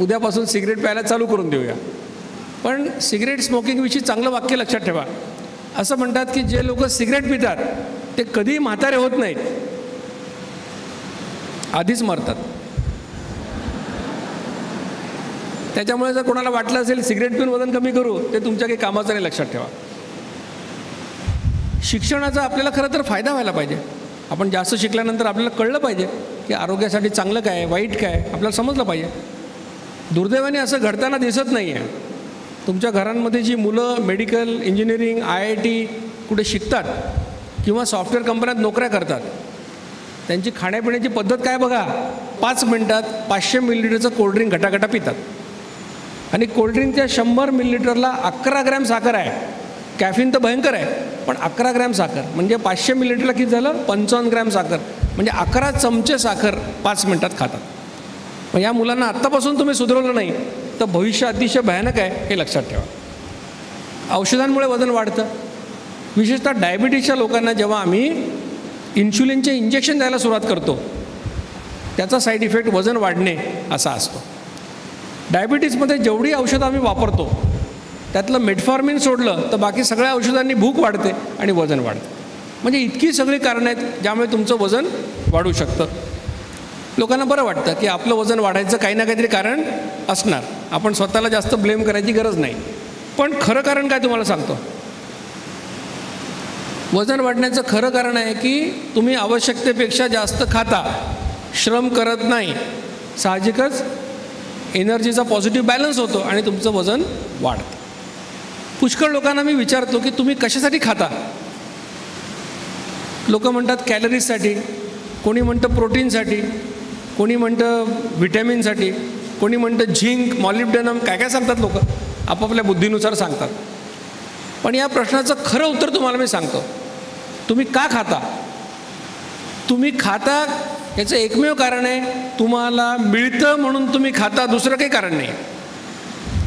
उद्यापासून सिगरेट प्यायला चालू करून देऊया. पण सिगरेट स्मोकिंगविषयी चांगलं वाक्य लक्षात ठेवा. असं म्हणतात की जे लोक सिगरेट पितात ते कधीही म्हातारे होत नाहीत. आधीच मरतात. त्याच्यामुळे जर कोणाला वाटलं असेल सिगरेट पिऊन वजन कमी करू ते तुमच्या काही कामाचं नाही लक्षात ठेवा. शिक्षणाचा आपल्याला खरं तर फायदा व्हायला पाहिजे. आपण जास्त शिकल्यानंतर आपल्याला कळलं पाहिजे की आरोग्यासाठी चांगलं काय वाईट काय आपल्याला समजलं पाहिजे. दुर्दैवाने असं घडताना दिसत नाही आहे तुमच्या घरांमध्ये जी मुलं medical engineering I I T कुठे शिकतात किंवा सॉफ्टवेअर कंपन्यात नोकऱ्या करतात त्यांची खाण्यापिण्याची पद्धत काय बघा. पाच मिनटात पाचशे मिलीलिटरचं कोल्ड्रिंक घटाघटा पितात. आणि कोल्ड्रिंकच्या शंभर मिलीलिटरला अकरा ग्रॅम साखर आहे. कॅफिन तर भयंकर आहे. पण अकरा ग्रॅम साखर म्हणजे पाचशे मिलीलिटरला किती झालं? पंचावन्न ग्रॅम साखर. म्हणजे अकरा चमचे साखर पाच मिनटात खातात. मग या मुलांना आत्तापासून तुम्ही सुधारवलं नाही तर भविष्य अतिशय भयानक आहे हे लक्षात ठेवा. औषधांमुळे वजन वाढतं. विशेषतः डायबिटीजच्या लोकांना जेव्हा आम्ही इन्शुलिनचे इंजेक्शन द्यायला सुरुवात करतो त्याचा साईड इफेक्ट वजन वाढणे असा असतो. डायबिटीजमध्ये जेवढी औषधं आम्ही वापरतो त्यातलं मेटफॉर्मिन सोडलं तर बाकी सगळ्या औषधांनी भूक वाढते आणि वजन वाढतं. म्हणजे इतकी सगळी कारणं आहेत ज्यामुळे तुमचं वजन वाढू शकतं. लोकांना बरं वाटतं की आपलं वजन वाढायचं काही ना काहीतरी कारण असणार. आपण स्वतःला जास्त ब्लेम करायची गरज नाही. पण खरं कारण काय तुम्हाला सांगतो? वजन वाढण्याचं खरं कारण आहे की तुम्ही आवश्यकतेपेक्षा जास्त खाता श्रम करत नाही साहजिकच एनर्जीचा पॉझिटिव्ह बॅलन्स होतो आणि तुमचं वजन वाढतं. पुष्कळ लोकांना मी विचारतो की तुम्ही कशासाठी खाता? लोक म्हणतात कॅलरीजसाठी कोणी म्हणतं प्रोटीनसाठी कोणी म्हणतं व्हिटॅमिनसाठी कोणी म्हणतं झिंक मॉलिब्डेनम काय काय सांगतात लोक? आपापल्या बुद्धीनुसार सांगतात. पण या प्रश्नाचं खरं उत्तर तुम्हाला मी सांगतो. तुम्ही का खाता? तुम्ही खाता याचं एकमेव कारण आहे तुम्हाला मिळतं म्हणून तुम्ही खाता दुसरं काही कारण नाही.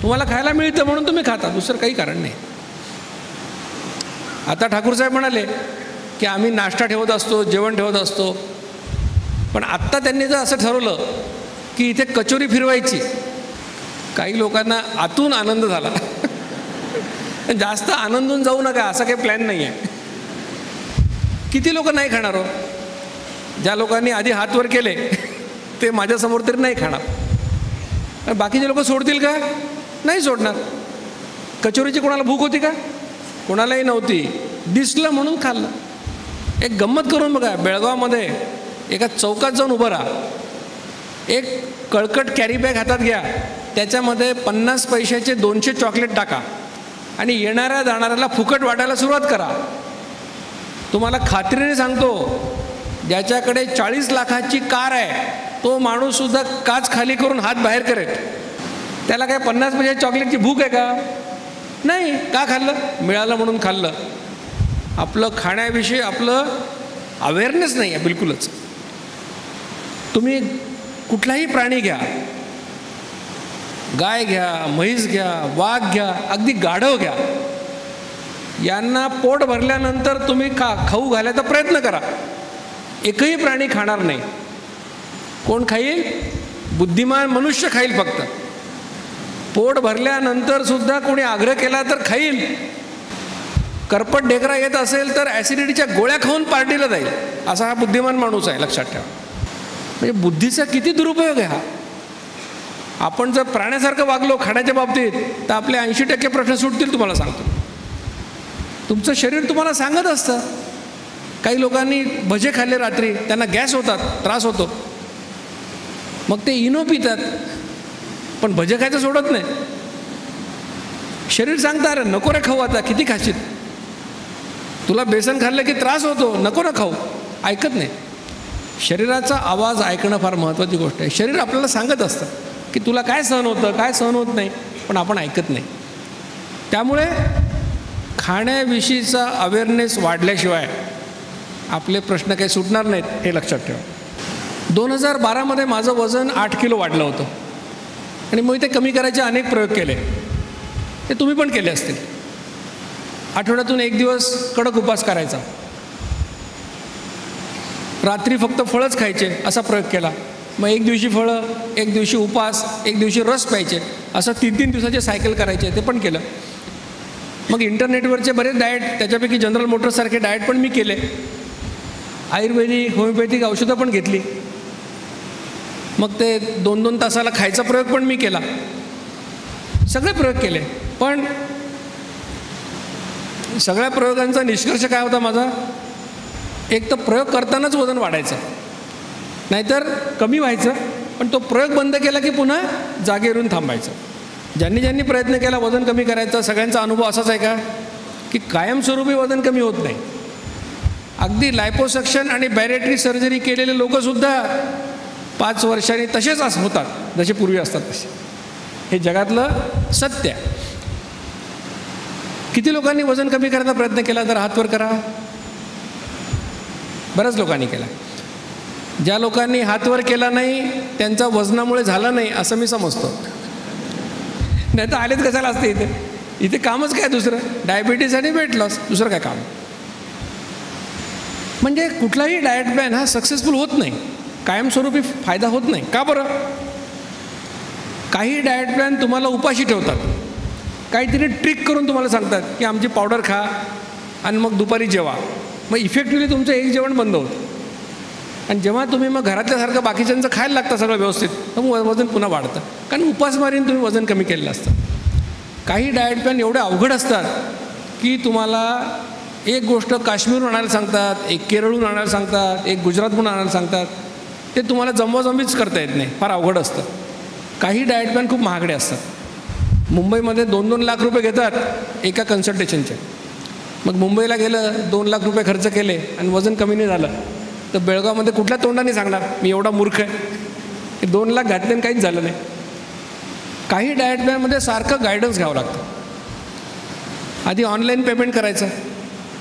तुम्हाला खायला मिळतं म्हणून तुम्ही खाता दुसरं काही कारण नाही. आता ठाकूरसाहेब म्हणाले की आम्ही नाश्ता ठेवत असतो जेवण ठेवत असतो. पण आत्ता त्यांनी जर असं ठरवलं की इथे कचोरी फिरवायची काही लोकांना आतून आनंद झाला. जास्त आनंदून जाऊ नका असा काही प्लॅन नाही आहे किती लोक नाही खाणार हो? ज्या लोकांनी आधी हात वर केले ते माझ्यासमोर तरी नाही खाणार. बाकीचे लोक सोडतील का? नाही सोडणार कचोरीची कोणाला भूक होती का? कोणालाही नव्हती. दिसलं म्हणून खाल्लं. एक गंमत करून बघा बेळगावमध्ये एका चौकात जाऊन उभं राहा. एक कळकट कॅरी बॅग हातात घ्या. त्याच्यामध्ये पन्नास पैशाचे दोनशे चॉकलेट टाका. आणि येणाऱ्या जाणाऱ्याला फुकट वाटायला सुरुवात करा. तुम्हाला खात्रीने सांगतो ज्याच्याकडे चाळीस लाखाची कार आहे तो माणूससुद्धा काच खाली करून हात बाहेर करेल. त्याला काय पन्नास पैसे चॉकलेटची भूक आहे का? नाही. का खाल्लं? मिळालं म्हणून खाल्लं. आपलं खाण्याविषयी आपलं अवेअरनेस नाही आहे बिलकुलच. तुम्ही कुठलाही प्राणी घ्या. गाय घ्या म्हैस घ्या वाघ घ्या अगदी गाढव घ्या. यांना पोट भरल्यानंतर तुम्ही खा खाऊ घालायचा प्रयत्न करा. एकही प्राणी खाणार नाही. कोण खाईल? बुद्धिमान मनुष्य खाईल फक्त. पोट भरल्यानंतर सुद्धा कोणी आग्रह केला तर खाईल. करपट ढेकरा येत असेल तर ॲसिडिटीच्या गोळ्या खाऊन पार्टीला जाईल. असा हा बुद्धिमान माणूस आहे लक्षात ठेवा. म्हणजे बुद्धीचा किती दुरुपयोग आहे हा? आपण जर प्राण्यासारखं वागलो खाण्याच्या बाबतीत तर आपले ऐंशी टक्के प्रश्न सुटतील तुम्हाला सांगतो. तुमचं शरीर तुम्हाला सांगत असतं. काही लोकांनी भजे खाल्ले रात्री त्यांना गॅस होतात त्रास होतो. मग ते इनो पितात. पण भजे खायचं सोडत नाही. शरीर सांगता अरे नको रे खाऊ आता किती खाशील? तुला बेसन खाल्लं की त्रास होतो नको ना खाऊ. ऐकत नाही. शरीराचा आवाज ऐकणं फार महत्त्वाची गोष्ट आहे. शरीर आपल्याला सांगत असतं की तुला काय सहन होतं काय सहन होत नाही पण आपण ऐकत नाही. त्यामुळे खाण्याविषयीचा अवेअरनेस वाढल्याशिवाय आपले प्रश्न काही सुटणार नाहीत हे लक्षात ठेवा. दोन हजार बारामध्ये माझं वजन आठ किलो वाढलं होतं. आणि मग ते कमी करायचे अनेक प्रयोग केले. ते तुम्ही पण केले असतील. आठवड्यातून एक दिवस कडक उपास करायचा. रात्री फक्त फळंच खायचे असा प्रयोग केला. मग एक दिवशी फळं एक दिवशी उपास एक दिवशी रस प्यायचे. असं तीन तीन दिवसाचे सायकल करायचे ते पण केलं. मग इंटरनेटवरचे बरेच डाएट त्याच्यापैकी जनरल मोटर्ससारखे डाएट पण मी केले. आयुर्वेदिक होमिओपॅथिक औषधं पण घेतली. मग ते दोन दोन तासाला खायचा प्रयोग पण मी केला. सगळे प्रयोग केले. पण सगळ्या प्रयोगांचा निष्कर्ष काय होता माझा? एक तर प्रयोग करतानाच वजन वाढायचं. नाहीतर कमी व्हायचं पण तो प्रयोग बंद केला की पुन्हा जागेवरून थांबायचं. ज्यांनी ज्यांनी प्रयत्न केला वजन कमी करायचा सगळ्यांचा अनुभव असाच आहे का? की कायमस्वरूपी वजन कमी होत नाही. अगदी लायपोसक्शन आणि बॅरेटरी सर्जरी केलेले लोकसुद्धा पाच वर्षांनी तसेच अस होतात जसे पूर्वी असतात तसे. हे जगातलं सत्य आहे. किती लोकांनी वजन कमी करायचा प्रयत्न केला तर हातवर करा. बऱ्याच लोकांनी केला. ज्या लोकांनी हातवर केला नाही त्यांचा वजनामुळे झाला नाही असं मी समजतो. नाही तर आलेच कशाला असते इथे? इथे कामच काय दुसरं? डायबिटीज आणि वेट लॉस दुसरं काय काम? म्हणजे कुठलाही डाएट प्लॅन हा सक्सेसफुल होत नाही. कायमस्वरूपी फायदा होत नाही. का बरं? काही डाएट प्लॅन तुम्हाला उपाशी ठेवतात. काहीतरी ट्रिक करून तुम्हाला सांगतात की आमची पावडर खा आणि मग दुपारी जेवा. मग इफेक्टिव्हली तुमचं एक जेवण बंद होतं. आणि जेव्हा तुम्ही मग घरातल्यासारखं बाकीच्यांचं खायला लागतं सगळं व्यवस्थित तर मग वजन पुन्हा वाढतं. कारण उपासमारीने तुम्ही वजन कमी केलेलं असतं. काही डाएट प्लॅन एवढे अवघड असतात की तुम्हाला एक गोष्ट काश्मीरहून आणायला सांगतात एक केरळहून आणायला सांगतात एक गुजरातहून आणायला सांगतात. ते तुम्हाला जमवाजमीच करता येत नाही. फार अवघड असतं. काही डाएट प्लॅन खूप महागडे असतात. मुंबईमध्ये दोन दोन लाख रुपये घेतात एका कन्सल्टेशनचे मग मुंबईला गेलं दोन लाख रुपये खर्च केले आणि वजन कमी नाही झालं तर बेळगावमध्ये कुठल्या तोंडाने सांगणार? मी एवढा मूर्ख आहे. हे दोन लाख घातले आणि काहीच झालं नाही. काही डाएट प्लॅनमध्ये सारखं गायडन्स घ्यावं लागतं. आधी ऑनलाईन पेमेंट करायचं.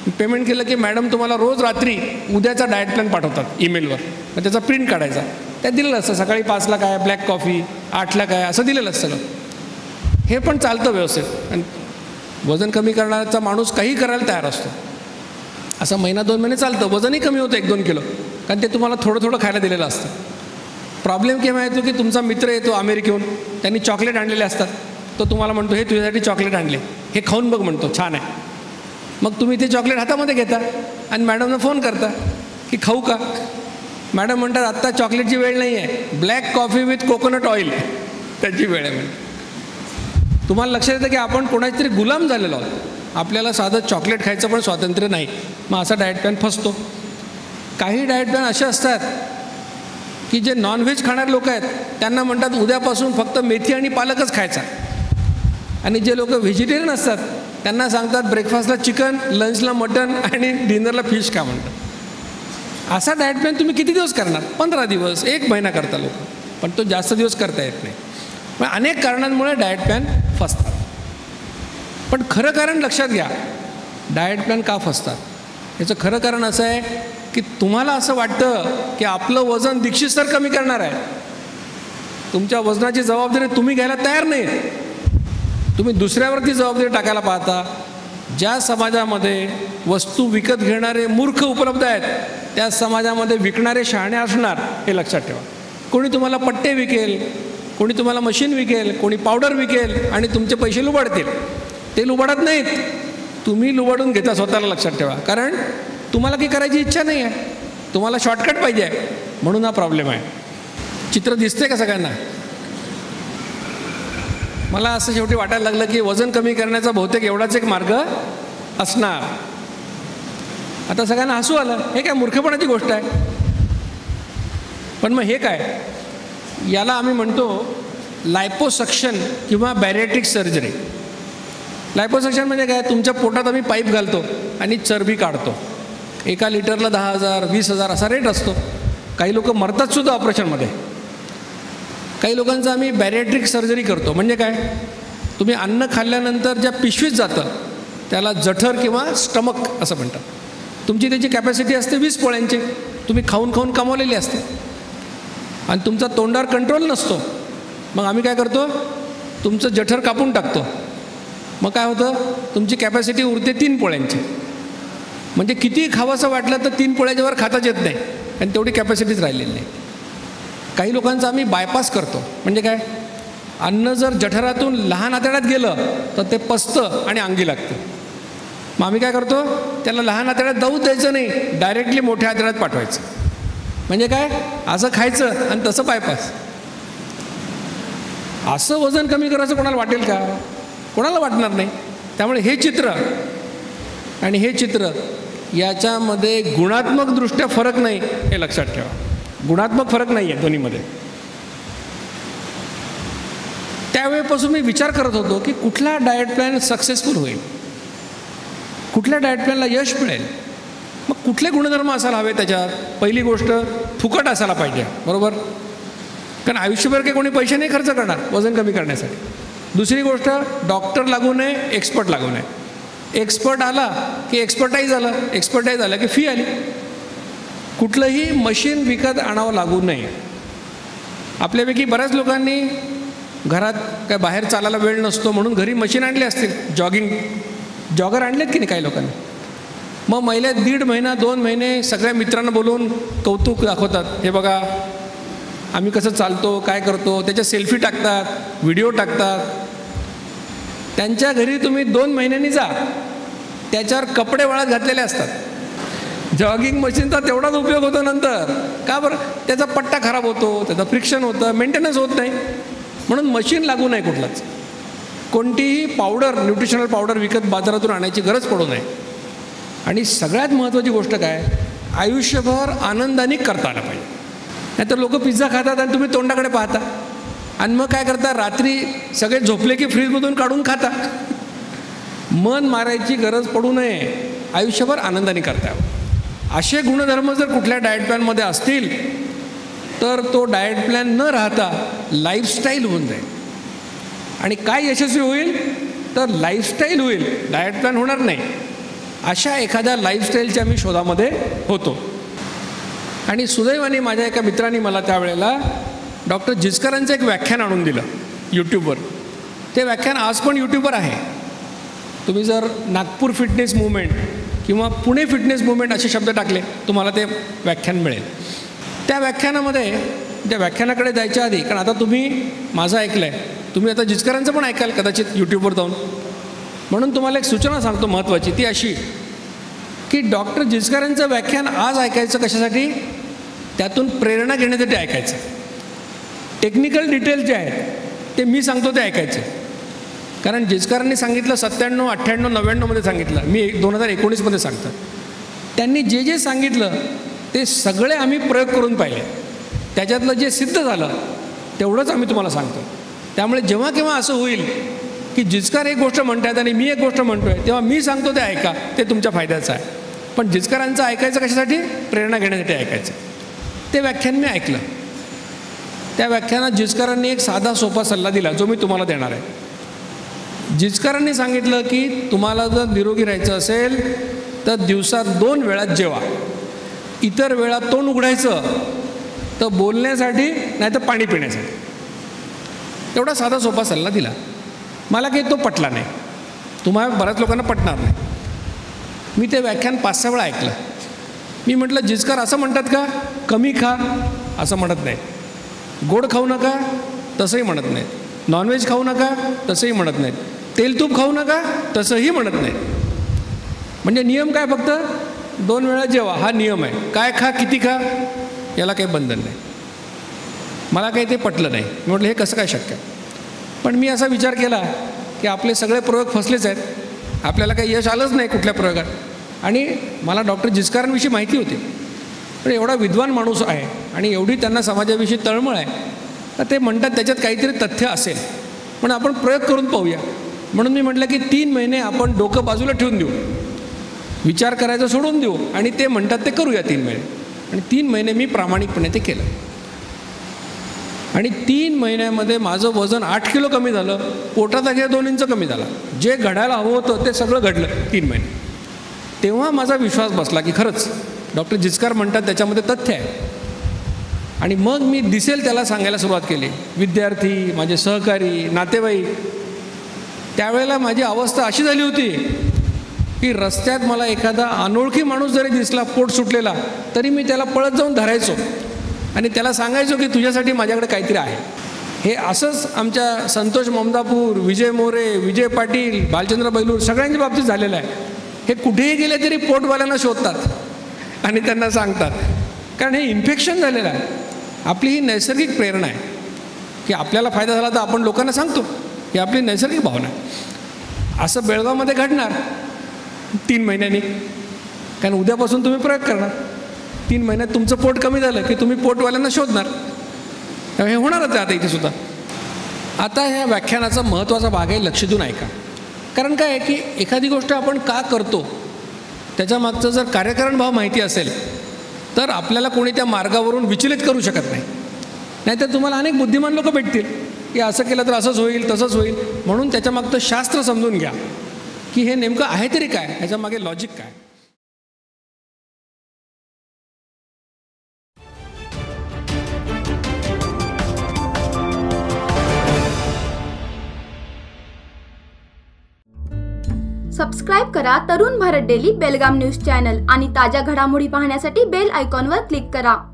पेमेंट केलं की मॅडम तुम्हाला रोज रात्री उद्याचा डाएट प्लॅन पाठवतात ईमेलवर. मग त्याचा प्रिंट काढायचा. त्यात दिलेलं असतं सकाळी पाचला काय ब्लॅक कॉफी आठला काय असं दिलेलं असतं सगळं हे पण चालतं व्यवस्थित. आणि वजन कमी करण्याचा माणूस काही करायला तयार असतो. असं महिना दोन महिने चालतं. वजनही कमी होतं एक दोन किलो. कारण ते तुम्हाला थोडं थोडं खायला दिलेलं असतं. प्रॉब्लेम केव्हा येतो की तुमचा मित्र येतो अमेरिकेहून. त्यांनी चॉकलेट आणलेले असतात. तो तुम्हाला म्हणतो हे तुझ्यासाठी चॉकलेट आणले. हे खाऊन बघ म्हणतो. छान आहे. मग तुम्ही ते चॉकलेट हातामध्ये घेता आणि मॅडमना फोन करता की खाऊ का? मॅडम म्हणतात आत्ता चॉकलेटची वेळ नाही आहे black coffee with coconut oil त्याची वेळ आहे म्हणजे तुम्हाला लक्षात येतं की आपण कोणाचे तरी गुलाम झालेलो आहोत. आपल्याला साधं चॉकलेट खायचं पण स्वातंत्र्य नाही. मग असा डाएट प्लॅन फसतो. काही डाएट प्लॅन असे असतात की जे नॉनव्हेज खाणारे लोक आहेत त्यांना म्हणतात उद्यापासून फक्त मेथी आणि पालकच खायचा. आणि जे लोक व्हेजिटेरियन असतात त्यांना सांगतात ब्रेकफास्टला चिकन लंचला मटन आणि डिनरला फिश का म्हणतात. असा डाएट प्लॅन तुम्ही किती दिवस करणार? पंधरा दिवस एक महिना करता लोक. पण तो जास्त दिवस करता येत नाही. मग अनेक कारणांमुळे डाएट प्लॅन फसतात. पण खरं कारण लक्षात घ्या. डाएट प्लॅन का फसतात? याचं खरं कारण असं आहे की तुम्हाला असं वाटतं की आपलं वजन दीक्षित कमी करणार आहे. तुमच्या वजनाची जबाबदारी तुम्ही घ्यायला तयार नाही तुम्ही दुसऱ्यावरती जबाबदारी टाकायला पाहता. ज्या समाजामध्ये वस्तू विकत घेणारे मूर्ख उपलब्ध आहेत त्या समाजामध्ये विकणारे शहाणे असणार हे लक्षात ठेवा. कोणी तुम्हाला पट्टे विकेल कोणी तुम्हाला मशीन विकेल कोणी पावडर विकेल आणि तुमचे पैसे लुबाडतील. ते लुबाडत नाहीत. तुम्ही लुबाडून घेता स्वतःला लक्षात ठेवा. कारण तुम्हाला काही करायची इच्छा नाही आहे तुम्हाला शॉर्टकट पाहिजे आहे. म्हणून हा प्रॉब्लेम आहे. चित्र दिसते का सगळ्यांना? मला असं शेवटी वाटायला लागलं की वजन कमी करण्याचा बहुतेक एवढाच एक मार्ग असणार. आता सगळ्यांना हसू आलं. हे काय मूर्खपणाची गोष्ट आहे. पण मग हे काय? याला आम्ही म्हणतो लायपोसक्शन किंवा बॅरेटिक सर्जरी लायपोसक्शन म्हणजे काय? तुमच्या पोटात आम्ही पाईप घालतो आणि चरबी काढतो. एका लिटरला दहा हजार वीस हजार असा रेट असतो. काही लोक मरतात सुद्धा ऑपरेशनमध्ये काही लोकांचं आम्ही बॅरेट्रिक सर्जरी करतो. म्हणजे काय? तुम्ही अन्न खाल्ल्यानंतर ज्या पिशवीत जातं त्याला जठर किंवा स्टमक असं म्हणतात. तुमची त्याची कॅपॅसिटी असते वीस पोळ्यांची. तुम्ही खाऊन खाऊन कमावलेली असते. आणि तुमचा तोंडावर कंट्रोल नसतो. मग आम्ही काय करतो? तुमचं जठर कापून टाकतो. मग काय होतं? तुमची कॅपॅसिटी उरते तीन पोळ्यांची. म्हणजे कितीही खावंसं वाटलं तर तीन पोळ्याच्यावर खाताच येत नाही. आणि तेवढी कॅपॅसिटीच राहिलेली नाही. काही लोकांचा आम्ही बायपास करतो. म्हणजे काय? अन्न जर जठरातून लहान आतड्यात गेलं तर ते पसतं आणि अंगी लागतं. मग आम्ही काय करतो? त्याला लहान आतड्यात जाऊच द्यायचं नाही डायरेक्टली मोठ्या आतड्यात पाठवायचं. म्हणजे काय? असं खायचं आणि तसं बायपास असं वजन कमी करायचं कोणाला वाटेल का? कोणाला वाटणार नाही. त्यामुळे हे चित्र आणि हे चित्र याच्यामध्ये गुणात्मकदृष्ट्या फरक नाही हे लक्षात ठेवा. गुणात्मक फरक नाही आहे दोन्हीमध्ये त्यावेळेपासून मी विचार करत होतो की कुठला डाएट प्लॅन सक्सेसफुल होईल? कुठल्या डाएट प्लॅनला यश मिळेल? मग कुठले गुणधर्म असायला हवे त्याच्यात? पहिली गोष्ट फुकट असायला पाहिजे बरोबर? कारण आयुष्यभर काही कोणी पैसे नाही खर्च करणार वजन कमी करण्यासाठी. दुसरी गोष्ट डॉक्टर लागू नये एक्सपर्ट लागू नये. एक्सपर्ट आला की एक्सपर्टाईज आलं एक्सपर्टाईज आलं की फी आली. कुठलंही मशीन विकत आणावं लागू नये. आपल्यापैकी बऱ्याच लोकांनी घरात काय बाहेर चालायला वेळ नसतो म्हणून घरी मशीन आणले असतील जॉगिंग जॉगर आणलेत की नाही काही लोकांनी? मग महिला दीड महिना दोन महिने सगळ्या मित्रांना बोलवून कौतुक दाखवतात. हे बघा आम्ही कसं चालतो काय करतो त्याच्या सेल्फी टाकतात व्हिडिओ टाकतात. त्यांच्या घरी तुम्ही दोन महिन्यांनी जा. त्याच्यावर कपडे वाळत घातलेले असतात. जॉगिंग मशीनचा तेवढाच उपयोग होतो नंतर. का बरं? त्याचा पट्टा खराब होतो त्याचं फ्रिक्शन होतं मेंटेनन्स होत नाही. म्हणून मशीन लागू नाही कुठलाच. कोणतीही पावडर न्यूट्रिशनल पावडर विकत बाजारातून आणायची गरज पडू नये. आणि सगळ्यात महत्त्वाची गोष्ट काय? आयुष्यभर आनंदाने करता आलं पाहिजे. नाहीतर लोक पिझ्झा खातात आणि तुम्ही तोंडाकडे पाहता. आणि मग काय करता? रात्री सगळे झोपले की फ्रीजमधून काढून खाता. मन मारायची गरज पडू नये. आयुष्यभर आनंदाने करता यावं. असे गुणधर्म जर कुठल्या डाएट प्लॅनमध्ये असतील तर तो डाएट प्लॅन न राहता लाईफस्टाईल होऊन जाईल. आणि काय यशस्वी होईल? तर लाईफस्टाईल होईल. डाएट प्लॅन होणार नाही. अशा एखाद्या लाईफस्टाईलच्या मी शोधामध्ये होतो. आणि सुदैवाने माझ्या एका मित्राने मला त्यावेळेला डॉक्टर जिचकरांचं एक व्याख्यान आणून दिलं यूट्यूबवर ते व्याख्यान आज पण यूट्यूबवर आहे. तुम्ही जर नागपूर फिटनेस मुवमेंट किंवा पुणे फिटनेस मुवमेंट असे शब्द टाकले तुम्हाला ते व्याख्यान मिळेल. त्या व्याख्यानामध्ये त्या व्याख्यानाकडे जायच्या आधी कारण आता तुम्ही माझं ऐकलं आहे तुम्ही आता जिचकरांचं पण ऐकाल कदाचित यूट्यूबवर जाऊन. म्हणून तुम्हाला एक सूचना सांगतो महत्त्वाची ती अशी की डॉक्टर जिचकरांचं व्याख्यान आज ऐकायचं कशासाठी? त्यातून प्रेरणा घेण्यासाठी ऐकायचं. टेक्निकल डिटेल जे आहेत ते मी सांगतो ते ऐकायचं. कारण जिचकरांनी सांगितलं सत्त्याण्णव अठ्ठ्याण्णव नव्याण्णवमध्ये सांगितलं. मी एक दोन हजार एकोणीसमध्ये सांगतो त्यांनी जे जे सांगितलं ते सगळे आम्ही प्रयोग करून पाहिले. त्याच्यातलं जे सिद्ध झालं तेवढंच आम्ही तुम्हाला सांगतो त्यामुळे जेव्हा केव्हा असं होईल की जिचकार एक गोष्ट म्हणतात आणि मी एक गोष्ट म्हणतो आहे तेव्हा मी सांगतो ते ऐका ते तुमच्या फायद्याचं आहे. पण जिचकारांचं ऐकायचं कशासाठी? प्रेरणा घेण्यासाठी ऐकायचं. ते व्याख्यान मी ऐकलं. त्या व्याख्यानात जिचकारांनी एक साधा सोपा सल्ला दिला जो मी तुम्हाला देणार आहे. जिचकरांनी सांगितलं की तुम्हाला जर निरोगी राहायचं असेल तर दिवसात दोन वेळात जेवा. इतर वेळा तोंड उघडायचं तर बोलण्यासाठी नाही तर पाणी पिण्यासाठी. एवढा साधा सोपा सल्ला दिला. मला काही तो पटला नाही. तुम्हाला बऱ्याच लोकांना पटणार नाही. मी ते व्याख्यान पाच सहा वेळा ऐकलं. मी म्हटलं जिचकार असं म्हणतात का? कमी खा असं म्हणत नाही. गोड खाऊ नका तसंही म्हणत नाहीत नॉनव्हेज खाऊ नका तसंही म्हणत नाहीत तेल तूप खाऊ नका तसंही म्हणत नाही. म्हणजे नियम काय फक्त? दोन वेळा जेवा हा नियम आहे. काय खा किती खा याला काही बंधन नाही. मला काही ते पटलं नाही. मी म्हटलं हे कसं काय शक्य? पण मी असा विचार केला की आपले सगळे प्रयोग फसलेच आहेत. आपल्याला काही यश आलंच नाही कुठल्या प्रयोगात. आणि मला डॉक्टर जिचकारांविषयी माहिती होती. पण एवढा विद्वान माणूस आहे आणि एवढी त्यांना समाजाविषयी तळमळ आहे तर ते म्हणतात त्याच्यात काहीतरी तथ्य असेल. पण आपण प्रयोग करून पाहूया. म्हणून मी म्हटलं की तीन महिने आपण डोकं बाजूला ठेवून देऊ. विचार करायचं सोडून देऊ आणि ते म्हणतात ते करूया तीन महिने. आणि तीन महिने मी प्रामाणिकपणे ते केलं. आणि तीन महिन्यामध्ये माझं वजन आठ किलो कमी झालं. पोटाचा घ्या दोन इंच कमी झाला. जे घडायला हवं होतं ते सगळं घडलं तीन महिने. तेव्हा माझा विश्वास बसला की खरंच डॉक्टर जिचकार म्हणतात त्याच्यामध्ये तथ्य आहे. आणि मग मी दिसेल त्याला सांगायला सुरुवात केली. विद्यार्थी माझे सहकारी नातेवाईक त्यावेळेला माझी अवस्था अशी झाली होती की रस्त्यात मला एखादा अनोळखी माणूस जरी दिसला पोट सुटलेला तरी मी त्याला पळत जाऊन धरायचो. आणि त्याला सांगायचो की तुझ्यासाठी माझ्याकडे काहीतरी आहे. हे असंच आमच्या संतोष ममदापूर विजय मोरे विजय पाटील बालचंद्र बैलूर सगळ्यांच्या बाबतीत झालेलं आहे. हे कुठेही गेले तरी पोटवाल्यांना शोधतात आणि त्यांना सांगतात. कारण हे इन्फेक्शन झालेलं आहे. आपली ही नैसर्गिक प्रेरणा आहे. की आपल्याला फायदा झाला तर आपण लोकांना सांगतो. ही आपली नैसर्गिक भावना असं बेळगावमध्ये घडणार तीन महिन्यांनी. कारण उद्यापासून तुम्ही प्रयोग करणार. तीन महिन्यात तुमचं पोट कमी झालं की तुम्ही पोटवाल्यांना शोधणार. हे होणारच आहे आता इथे सुद्धा. आता ह्या व्याख्यानाचा महत्त्वाचा भाग आहे लक्ष देऊन ऐका. कारण काय आहे की एखादी गोष्ट आपण का करतो त्याच्यामागचं जर कार्यकारण भाव माहिती असेल तर आपल्याला कोणी त्या मार्गावरून विचलित करू शकत नाही. नाहीतर तुम्हाला अनेक बुद्धिमान लोक भेटतील. की असं केलं तर असंच होईल तसंच होईल. म्हणून त्याच्यामागचं शास्त्र समजून घ्या. की हे नेमकं आहे तरी काय? ह्याच्यामागे लॉजिक काय? सबस्क्राईब करा Tarun Bharat daily Belgaum news channel आणि ताज्या घडामोडी पाहण्यासाठी बेल आयकॉनवर क्लिक करा.